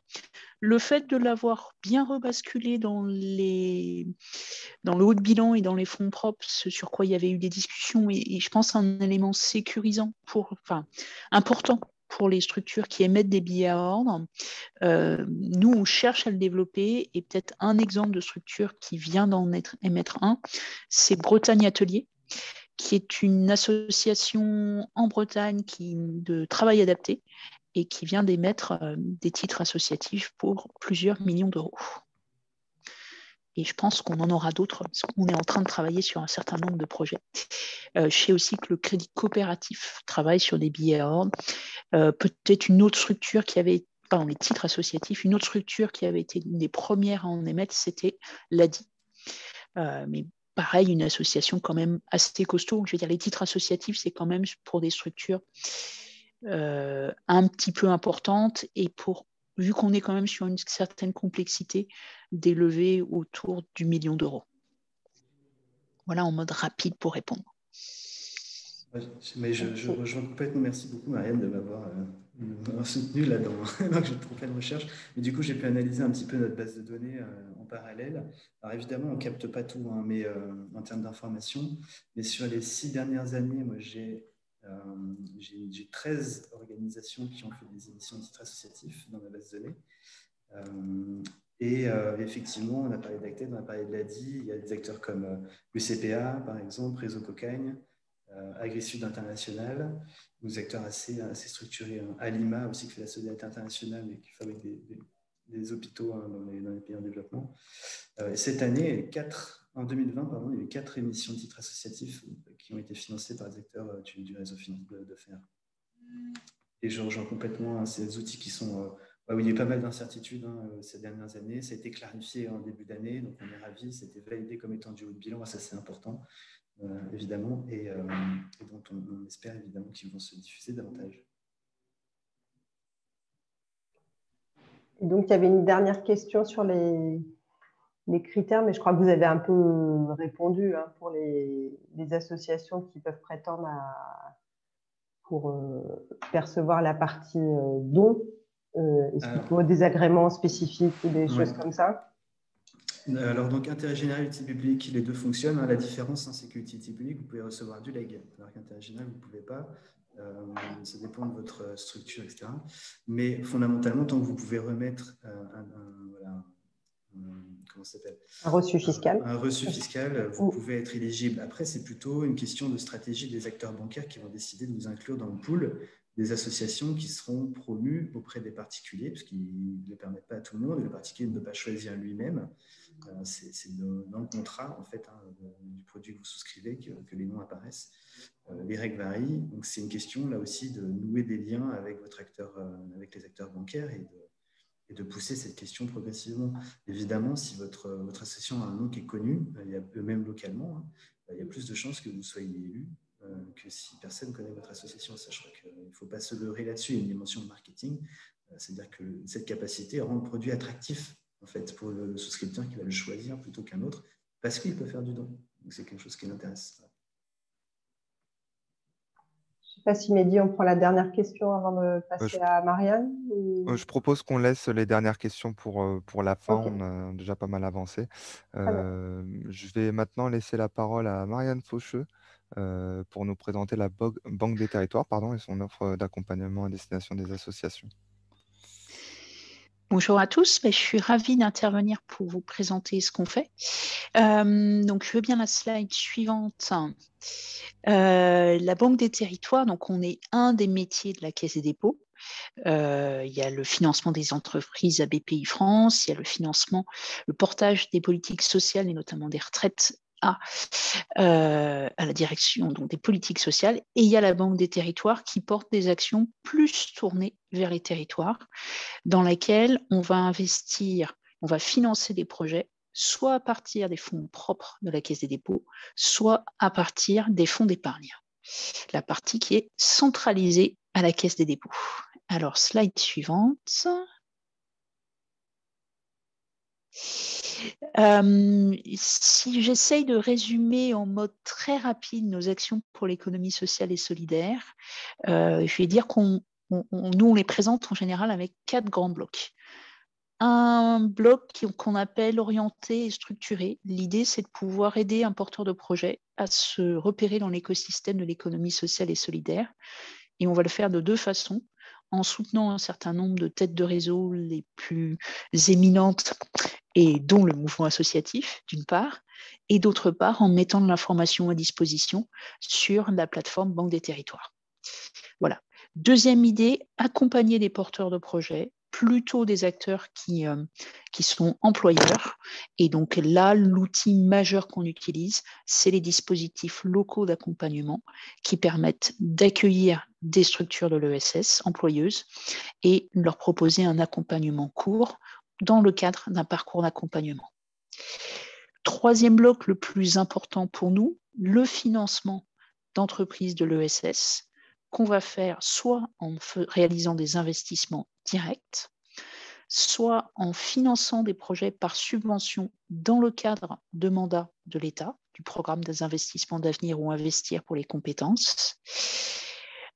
Le fait de l'avoir bien rebasculé dans, le haut de bilan et dans les fonds propres, ce sur quoi il y avait eu des discussions, et, je pense un élément sécurisant, pour, enfin, important pour les structures qui émettent des billets à ordre. Euh, nous, on cherche à le développer et peut-être un exemple de structure qui vient d'en émettre un, c'est Bretagne Atelier, qui est une association en Bretagne de travail adapté et qui vient d'émettre euh, des titres associatifs pour plusieurs millions d'euros. Et je pense qu'on en aura d'autres. On est en train de travailler sur un certain nombre de projets. Euh, je sais aussi que le crédit coopératif travaille sur des billets à ordre. Euh, peut-être une autre structure qui avait, pardon, les titres associatifs, une autre structure qui avait été une des premières à en émettre, c'était l'ADI. mais pareil, une association quand même assez costaud. Je veux dire, les titres associatifs, c'est quand même pour des structures euh, un petit peu importantes et pour, vu qu'on est quand même sur une certaine complexité, des levées autour du million d'euros. Voilà en mode rapide pour répondre. Mais je, rejoins complètement. Merci beaucoup, Marianne, de m'avoir euh, soutenu là dans, j'ai trop de recherche. Mais du coup, j'ai pu analyser un petit peu notre base de données euh, en parallèle. Alors évidemment, on ne capte pas tout, hein, mais euh, en termes d'information. Mais sur les six dernières années, moi, j'ai j'ai 13 organisations qui ont fait des émissions de titres associatifs dans ma base de données. Et effectivement, on a parlé d'Acted, on a parlé de l'ADI, il y a des acteurs comme le CPA, par exemple, Réseau Cocagne, euh, Agri-Sud International, des acteurs assez, assez structurés. Hein. Alima aussi qui fait la solidarité internationale et qui fabrique des, hôpitaux hein, dans, les, pays en développement. Euh, cette année, quatre, en 2020, pardon, il y a eu quatre émissions de titres associatifs qui ont été financées par des acteurs euh, du, réseau financier de fer. Et je rejoins complètement hein, ces outils qui sont où il y a eu pas mal d'incertitudes ces dernières années. Ça a été clarifié en début d'année, donc on est ravis. C'était validé comme étant du haut de bilan, ça c'est important. Euh, évidemment, et, euh, dont on, espère évidemment qu'ils vont se diffuser davantage. donc, il y avait une dernière question sur les, les, critères, mais je crois que vous avez un peu répondu hein, pour les, associations qui peuvent prétendre à, pour euh, percevoir la partie don. Est-ce qu'il faut des agréments spécifiques ou des choses comme ça? Alors, donc, intérêt général et utilité publique, les deux fonctionnent. Hein. La différence, hein, c'est que l'utilité publique, vous pouvez recevoir du leg, alors qu'intérêt général, vous ne pouvez pas. Euh, ça dépend de votre structure, etc. Mais fondamentalement, tant que vous pouvez remettre euh, un, voilà, comment s'appelle? Un reçu fiscal. Un, reçu fiscal, vous pouvez être éligible. Après, c'est plutôt une question de stratégie des acteurs bancaires qui vont décider de vous inclure dans le pool des associations qui seront promues auprès des particuliers, parce qu'ils ne le permettent pas à tout le monde, et le particulier ne peut pas choisir lui-même. Euh, c'est dans le contrat en fait, hein, du produit que vous souscrivez que, les noms apparaissent. Euh, les règles varient, donc c'est une question là aussi de nouer des liens avec, votre acteur, euh, avec les acteurs bancaires et de, et de pousser cette question progressivement. Évidemment, si votre, votre association a un nom qui est connu, a, même localement, hein, il y a plus de chances que vous soyez élu que si personne connaît votre association. Ça, je crois qu'il ne faut pas se leurrer là-dessus. Il y a une dimension de marketing, c'est-à-dire que cette capacité rend le produit attractif en fait, pour le, souscripteur qui va le choisir plutôt qu'un autre, parce qu'il peut faire du don. C'est quelque chose qui l'intéresse. Je ne sais pas si Mehdi, on prend la dernière question avant de passer à Marianne. Je propose qu'on laisse les dernières questions pour, euh, pour la fin. On a déjà pas mal avancé. Euh, je vais maintenant laisser la parole à Marianne Faucheux euh, pour nous présenter la Banque des territoires pardon, et son offre d'accompagnement à destination des associations. Bonjour à tous, ben, je suis ravie d'intervenir pour vous présenter ce qu'on fait. Euh, donc, je veux bien la slide suivante. Euh, la Banque des territoires, donc on est un des métiers de la Caisse des dépôts. Euh, il y a le financement des entreprises à BPI France, il y a le financement, le portage des politiques sociales et notamment des retraites à, euh, à la direction donc, des politiques sociales et il y a la Banque des territoires qui porte des actions plus tournées vers les territoires dans laquelle on va investir, on va financer des projets soit à partir des fonds propres de la Caisse des dépôts, soit à partir des fonds d'épargne. La partie qui est centralisée à la Caisse des dépôts. Alors, slide suivante. Euh, si j'essaye de résumer en mode très rapide nos actions pour l'économie sociale et solidaire, euh, je vais dire qu'on nous, on les présente en général avec quatre grands blocs. Un bloc qu'on appelle orienté et structuré. L'idée, c'est de pouvoir aider un porteur de projet à se repérer dans l'écosystème de l'économie sociale et solidaire. Et on va le faire de deux façons en soutenant un certain nombre de têtes de réseau les plus éminentes et dont le mouvement associatif, d'une part, et d'autre part en mettant de l'information à disposition sur la plateforme Banque des territoires. Voilà. Deuxième idée, accompagner les porteurs de projets plutôt des acteurs qui, euh, qui sont employeurs. Et donc là, l'outil majeur qu'on utilise, c'est les dispositifs locaux d'accompagnement qui permettent d'accueillir des structures de l'ESS employeuses et leur proposer un accompagnement court dans le cadre d'un parcours d'accompagnement. Troisième bloc le plus important pour nous, le financement d'entreprises de l'ESS qu'on va faire soit en réalisant des investissements directs, soit en finançant des projets par subvention dans le cadre de mandats de l'État, du programme des investissements d'avenir ou investir pour les compétences,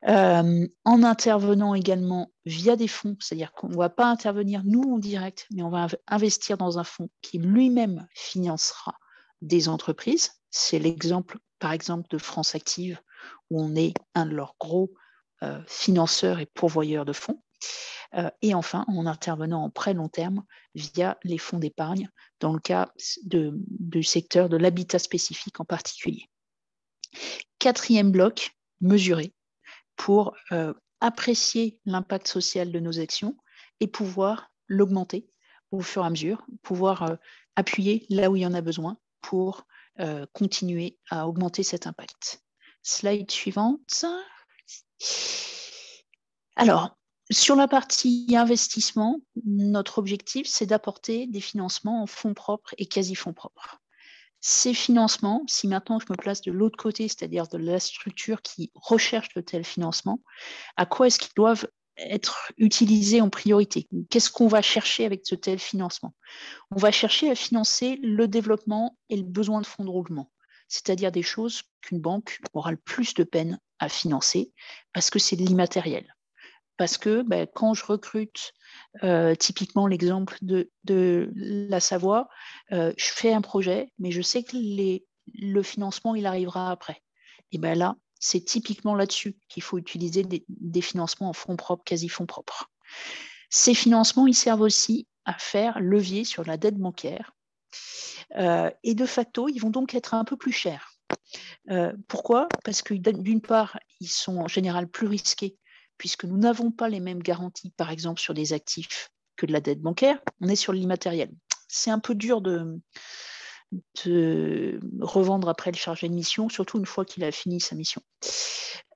euh, en intervenant également via des fonds, c'est-à-dire qu'on ne va pas intervenir nous en direct, mais on va investir dans un fonds qui lui-même financera des entreprises. C'est l'exemple, par exemple, de France Active, où on est un de leurs gros euh, financeurs et pourvoyeurs de fonds. Euh, et enfin, en intervenant en prêt long terme via les fonds d'épargne, dans le cas du secteur de l'habitat spécifique en particulier. Quatrième bloc, mesurer pour euh, apprécier l'impact social de nos actions et pouvoir l'augmenter au fur et à mesure, pouvoir euh, appuyer là où il y en a besoin pour euh, continuer à augmenter cet impact. Slide suivante. Alors, sur la partie investissement, notre objectif, c'est d'apporter des financements en fonds propres et quasi-fonds propres ces financements, si maintenant je me place de l'autre côté, c'est-à-dire de la structure qui recherche de tels financements, à quoi est-ce qu'ils doivent être utilisés en priorité? Qu'est-ce qu'on va chercher avec ce tel financement? On va chercher à financer le développement et le besoin de fonds de roulement, c'est-à-dire des choses qu'une banque aura le plus de peine à financer parce que c'est de l'immatériel. Parce que ben, quand je recrute euh, typiquement, l'exemple de, la Savoie, euh, je fais un projet, mais je sais que le financement, il arrivera après. Et bien là, c'est typiquement là-dessus qu'il faut utiliser des, financements en fonds propres, quasi fonds propres. Ces financements, ils servent aussi à faire levier sur la dette bancaire. Euh, et de facto, ils vont donc être un peu plus chers. pourquoi? Parce que d'une part, ils sont en général plus risqués puisque nous n'avons pas les mêmes garanties, par exemple, sur des actifs que de la dette bancaire, on est sur l'immatériel. C'est un peu dur de, revendre après le chargé de mission, surtout une fois qu'il a fini sa mission.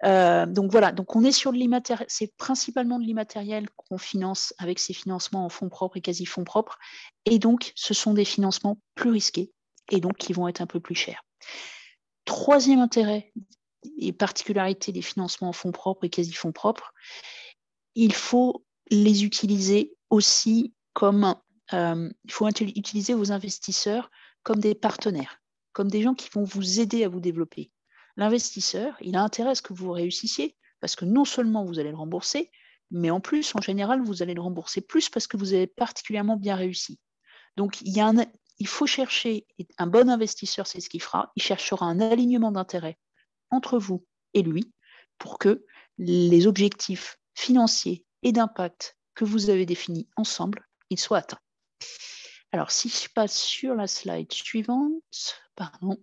Euh, donc voilà, donc on est sur l'immatériel, c'est principalement de l'immatériel qu'on finance avec ces financements en fonds propres et quasi fonds propres, et donc ce sont des financements plus risqués et donc qui vont être un peu plus chers. Troisième intérêt et particularités des financements en fonds propres et quasi-fonds propres, il faut les utiliser aussi comme, euh, il faut utiliser vos investisseurs comme des partenaires, comme des gens qui vont vous aider à vous développer. L'investisseur, il a intérêt à ce que vous réussissiez, parce que non seulement vous allez le rembourser, mais en plus, en général, vous allez le rembourser plus parce que vous avez particulièrement bien réussi. Donc, il, il faut chercher, un bon investisseur, c'est ce qu'il fera, il cherchera un alignement d'intérêts entre vous et lui pour que les objectifs financiers et d'impact que vous avez définis ensemble, ils soient atteints. Alors, si je passe sur la slide suivante, pardon.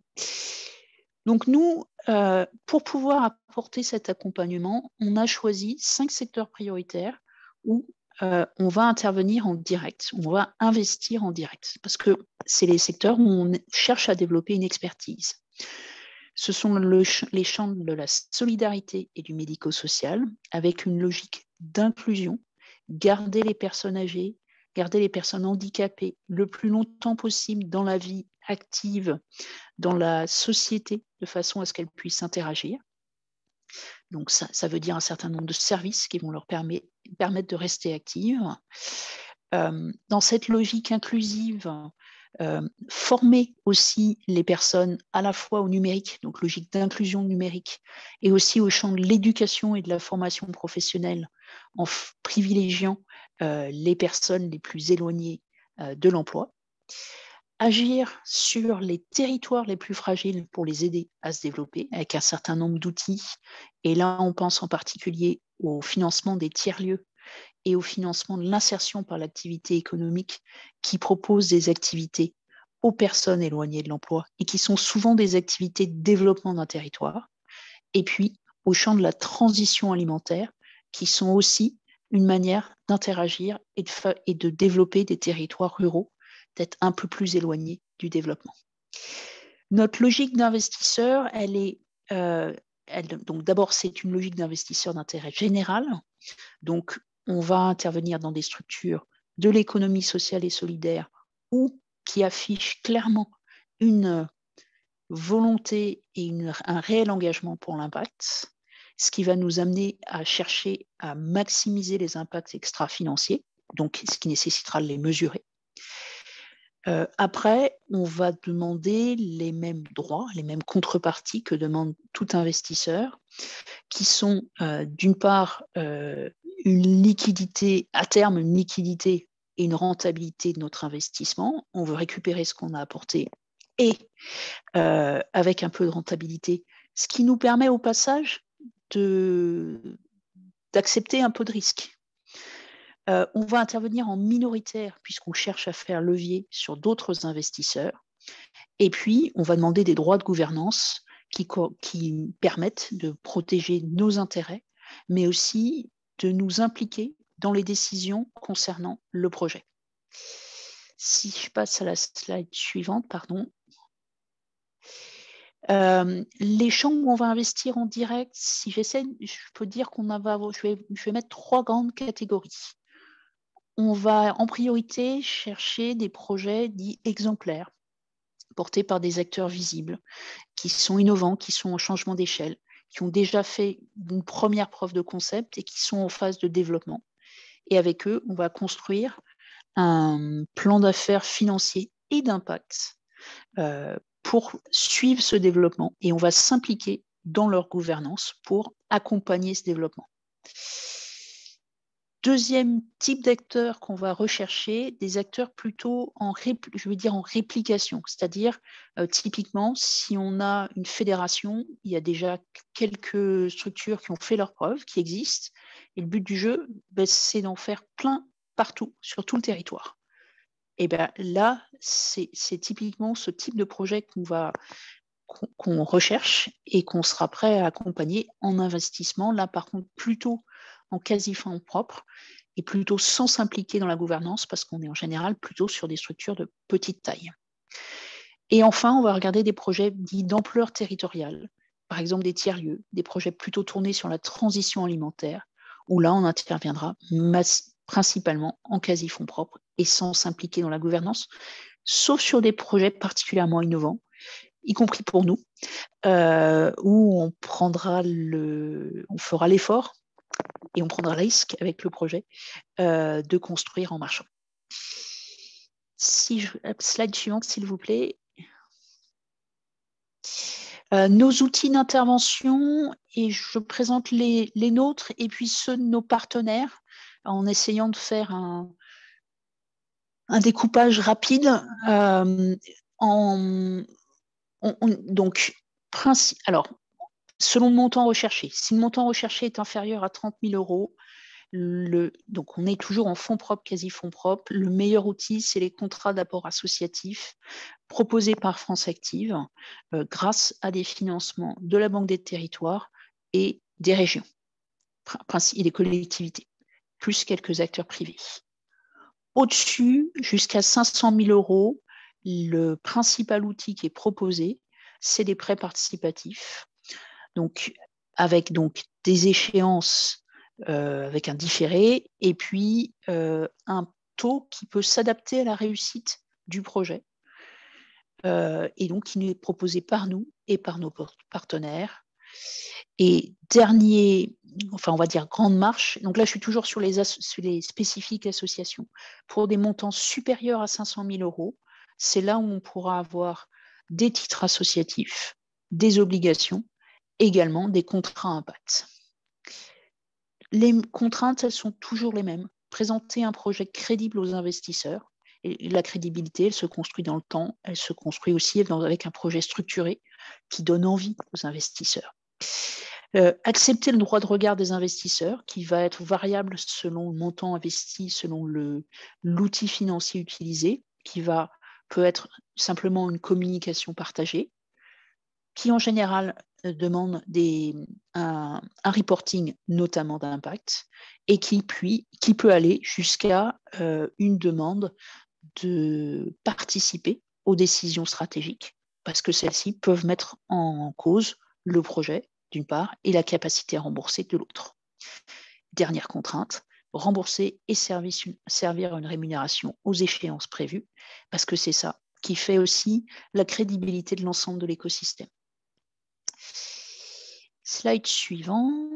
Donc, nous, euh, pour pouvoir apporter cet accompagnement, on a choisi cinq secteurs prioritaires où euh, on va intervenir en direct, on va investir en direct, parce que c'est les secteurs où on cherche à développer une expertise. Ce sont les champs de la solidarité et du médico-social, avec une logique d'inclusion, garder les personnes âgées, garder les personnes handicapées le plus longtemps possible dans la vie active, dans la société, de façon à ce qu'elles puissent interagir. Donc ça, veut dire un certain nombre de services qui vont leur permettre, de rester actives. Euh, dans cette logique inclusive, euh, former aussi les personnes à la fois au numérique, donc logique d'inclusion numérique, et aussi au champ de l'éducation et de la formation professionnelle, en privilégiant euh, les personnes les plus éloignées de l'emploi agir sur les territoires les plus fragiles pour les aider à se développer avec un certain nombre d'outils. Et là, on pense en particulier au financement des tiers-lieux et au financement de l'insertion par l'activité économique qui propose des activités aux personnes éloignées de l'emploi et qui sont souvent des activités de développement d'un territoire. Et puis, au champ de la transition alimentaire, qui sont aussi une manière d'interagir et de, développer des territoires ruraux d'être un peu plus éloigné du développement. Notre logique d'investisseur, elle est, euh, donc d'abord c'est une logique d'investisseur d'intérêt général. Donc on va intervenir dans des structures de l'économie sociale et solidaire ou qui affichent clairement une volonté et un réel engagement pour l'impact, ce qui va nous amener à chercher à maximiser les impacts extra-financiers, donc ce qui nécessitera de les mesurer. Euh, après, on va demander les mêmes droits, les mêmes contreparties que demande tout investisseur, qui sont euh, d'une part euh, une liquidité, à terme, une liquidité et une rentabilité de notre investissement. On veut récupérer ce qu'on a apporté et avec un peu de rentabilité, ce qui nous permet au passage d'accepter un peu de risque. Euh, on va intervenir en minoritaire puisqu'on cherche à faire levier sur d'autres investisseurs. Et puis, on va demander des droits de gouvernance qui, permettent de protéger nos intérêts, mais aussi de nous impliquer dans les décisions concernant le projet. Si je passe à la slide suivante, pardon. Euh, les champs où on va investir en direct, si j'essaie, je peux dire qu'on va, je vais mettre trois grandes catégories on va en priorité chercher des projets dits exemplaires, portés par des acteurs visibles, qui sont innovants, qui sont en changement d'échelle, qui ont déjà fait une première preuve de concept et qui sont en phase de développement. Et avec eux, on va construire un plan d'affaires financier et d'impact euh, pour suivre ce développement et on va s'impliquer dans leur gouvernance pour accompagner ce développement. Deuxième type d'acteurs qu'on va rechercher, des acteurs plutôt en, je dire en réplication, c'est-à-dire euh, typiquement si on a une fédération, il y a déjà quelques structures qui ont fait leurs preuves, qui existent, et le but du jeu, ben, c'est d'en faire plein partout, sur tout le territoire. Et bien là, c'est typiquement ce type de projet qu'on va qu'on recherche et qu'on sera prêt à accompagner en investissement. Là, par contre, plutôt en quasi fonds propre et plutôt sans s'impliquer dans la gouvernance parce qu'on est en général plutôt sur des structures de petite taille. Et enfin, on va regarder des projets dits d'ampleur territoriale, par exemple des tiers-lieux, des projets plutôt tournés sur la transition alimentaire, où là, on interviendra principalement en quasi-fonds propres et sans s'impliquer dans la gouvernance, sauf sur des projets particulièrement innovants, y compris pour nous, euh, où on prendra le, on fera l'effort et on prendra le risque avec le projet euh, de construire en marchant. Slide suivante, s'il vous plaît. Euh, nos outils d'intervention, et je présente les, nôtres et puis ceux de nos partenaires, en essayant de faire un, découpage rapide. Euh, donc, alors, selon le montant recherché. Si le montant recherché est inférieur à 30 000 euros, donc on est toujours en fonds propres, quasi fonds propres. Le meilleur outil, c'est les contrats d'apport associatif proposés par France Active euh, grâce à des financements de la Banque des territoires et des régions et des collectivités. plus quelques acteurs privés. Au-dessus, jusqu'à 500 000 euros, le principal outil qui est proposé, c'est des prêts participatifs. Donc, avec donc des échéances euh, avec un différé et puis euh, un taux qui peut s'adapter à la réussite du projet. Euh, et donc qui nous est proposé par nous et par nos partenaires. Et dernier, enfin on va dire grande marche, donc là je suis toujours sur les, sur les spécifiques associations. Pour des montants supérieurs à 500 000 euros, c'est là où on pourra avoir des titres associatifs, des obligations, également des contrats impact. Les contraintes, elles sont toujours les mêmes. Présenter un projet crédible aux investisseurs, la crédibilité, elle se construit dans le temps, elle se construit aussi avec un projet structuré qui donne envie aux investisseurs. Euh, accepter le droit de regard des investisseurs, qui va être variable selon le montant investi, selon l'outil financier utilisé, qui va peut être simplement une communication partagée, qui en général demande des, un, reporting notamment d'impact, et qui, puis, qui peut aller jusqu'à euh, une demande de participer aux décisions stratégiques, parce que celles-ci peuvent mettre en cause le projet, d'une part, et la capacité à rembourser de l'autre. Dernière contrainte, rembourser et servir une rémunération aux échéances prévues, parce que c'est ça qui fait aussi la crédibilité de l'ensemble de l'écosystème. Slide suivante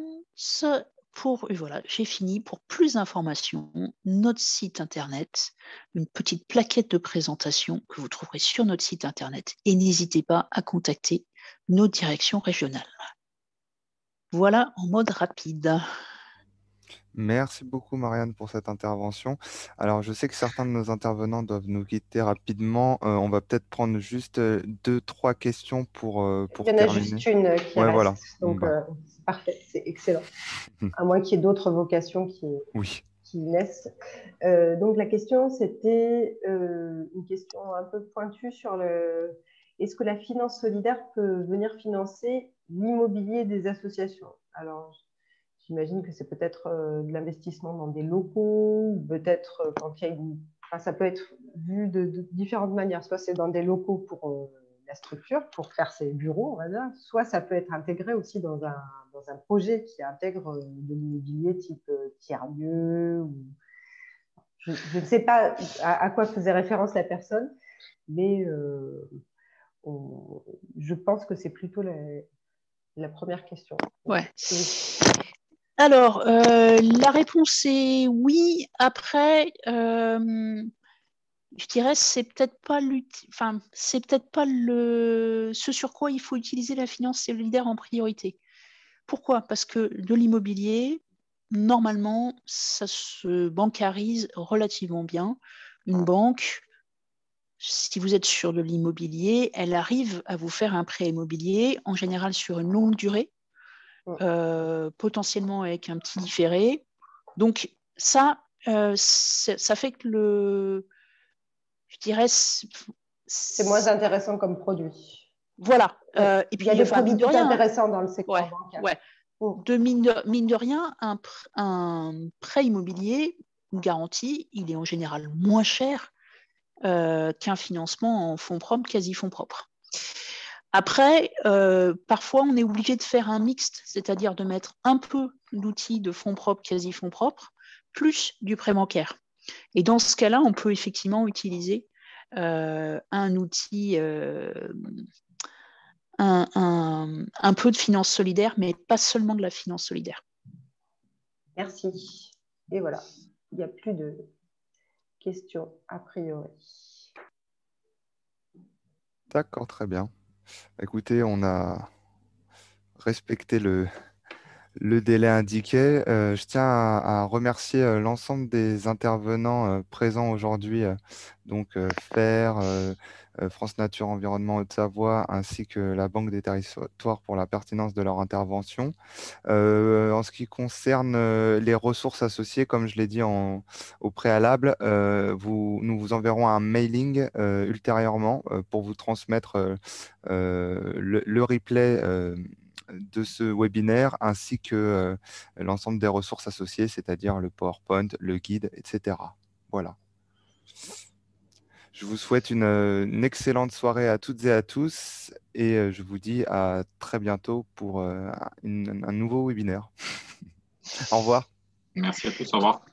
voilà, j'ai fini. Pour plus d'informations, notre site internet, une petite plaquette de présentation que vous trouverez sur notre site internet. Et n'hésitez pas à contacter nos directions régionales. Voilà en mode rapide. Merci beaucoup, Marianne, pour cette intervention. Alors, je sais que certains de nos intervenants doivent nous quitter rapidement. Euh, on va peut-être prendre juste euh, deux, trois questions pour, euh, pour Il y en a juste une qui ouais, reste. Voilà. Donc, c'est parfait, c'est excellent. à moins qu'il y ait d'autres vocations qui, oui. qui naissent. donc, la question, c'était une question un peu pointue sur le... Est-ce que la finance solidaire peut venir financer l'immobilier des associations? Alors, J'imagine que c'est peut-être euh, de l'investissement dans des locaux, peut-être euh, quand il y a une. ça peut être vu de, différentes manières. Soit c'est dans des locaux pour euh, la structure, pour faire ses bureaux, on va dire. Soit ça peut être intégré aussi dans un, dans un projet qui intègre de l'immobilier type tiers-lieu. Ou... Je, ne sais pas à, quoi faisait référence la personne, mais je pense que c'est plutôt la, la, première question. Ouais. Alors, euh, la réponse est oui. Après, euh, je dirais c'est peut-être pas enfin, c'est peut-être pas le ce sur quoi il faut utiliser la finance solidaire en priorité. Pourquoi? Parce que de l'immobilier, normalement, ça se bancarise relativement bien. Une banque, si vous êtes sur de l'immobilier, elle arrive à vous faire un prêt immobilier, en général sur une longue durée, euh, potentiellement avec un petit différé. Donc ça, euh, ça fait que le, je dirais, c'est moins intéressant comme produit. Voilà. Euh, et puis il y a des produits de intéressants dans le secteur bancaire. Ouais. De mine, de rien, un, un, prêt immobilier, une garantie, il est en général moins cher qu'un financement en fonds propres, quasi fonds propres. Après, euh, parfois, on est obligé de faire un mixte, c'est-à-dire de mettre un peu d'outils de fonds propres, quasi fonds propres, plus du prêt bancaire. Et dans ce cas-là, on peut effectivement utiliser euh, un outil, euh, un, un, peu de finance solidaire, mais pas seulement de la finance solidaire. Merci. Et voilà, il n'y a plus de questions a priori. D'accord, très bien. Écoutez, on a respecté le, le délai indiqué. Euh, je tiens à, remercier euh, l'ensemble des intervenants euh, présents aujourd'hui, donc FER, France Nature Environnement Haute-Savoie, ainsi que la Banque des territoires pour la pertinence de leur intervention. en ce qui concerne les ressources associées, comme je l'ai dit au préalable, nous vous enverrons un mailing ultérieurement pour vous transmettre le, replay de ce webinaire ainsi que l'ensemble des ressources associées, c'est-à-dire le PowerPoint, le guide, etc. Voilà. Je vous souhaite une, excellente soirée à toutes et à tous et je vous dis à très bientôt pour un nouveau webinaire. au revoir. Merci à tous, au revoir.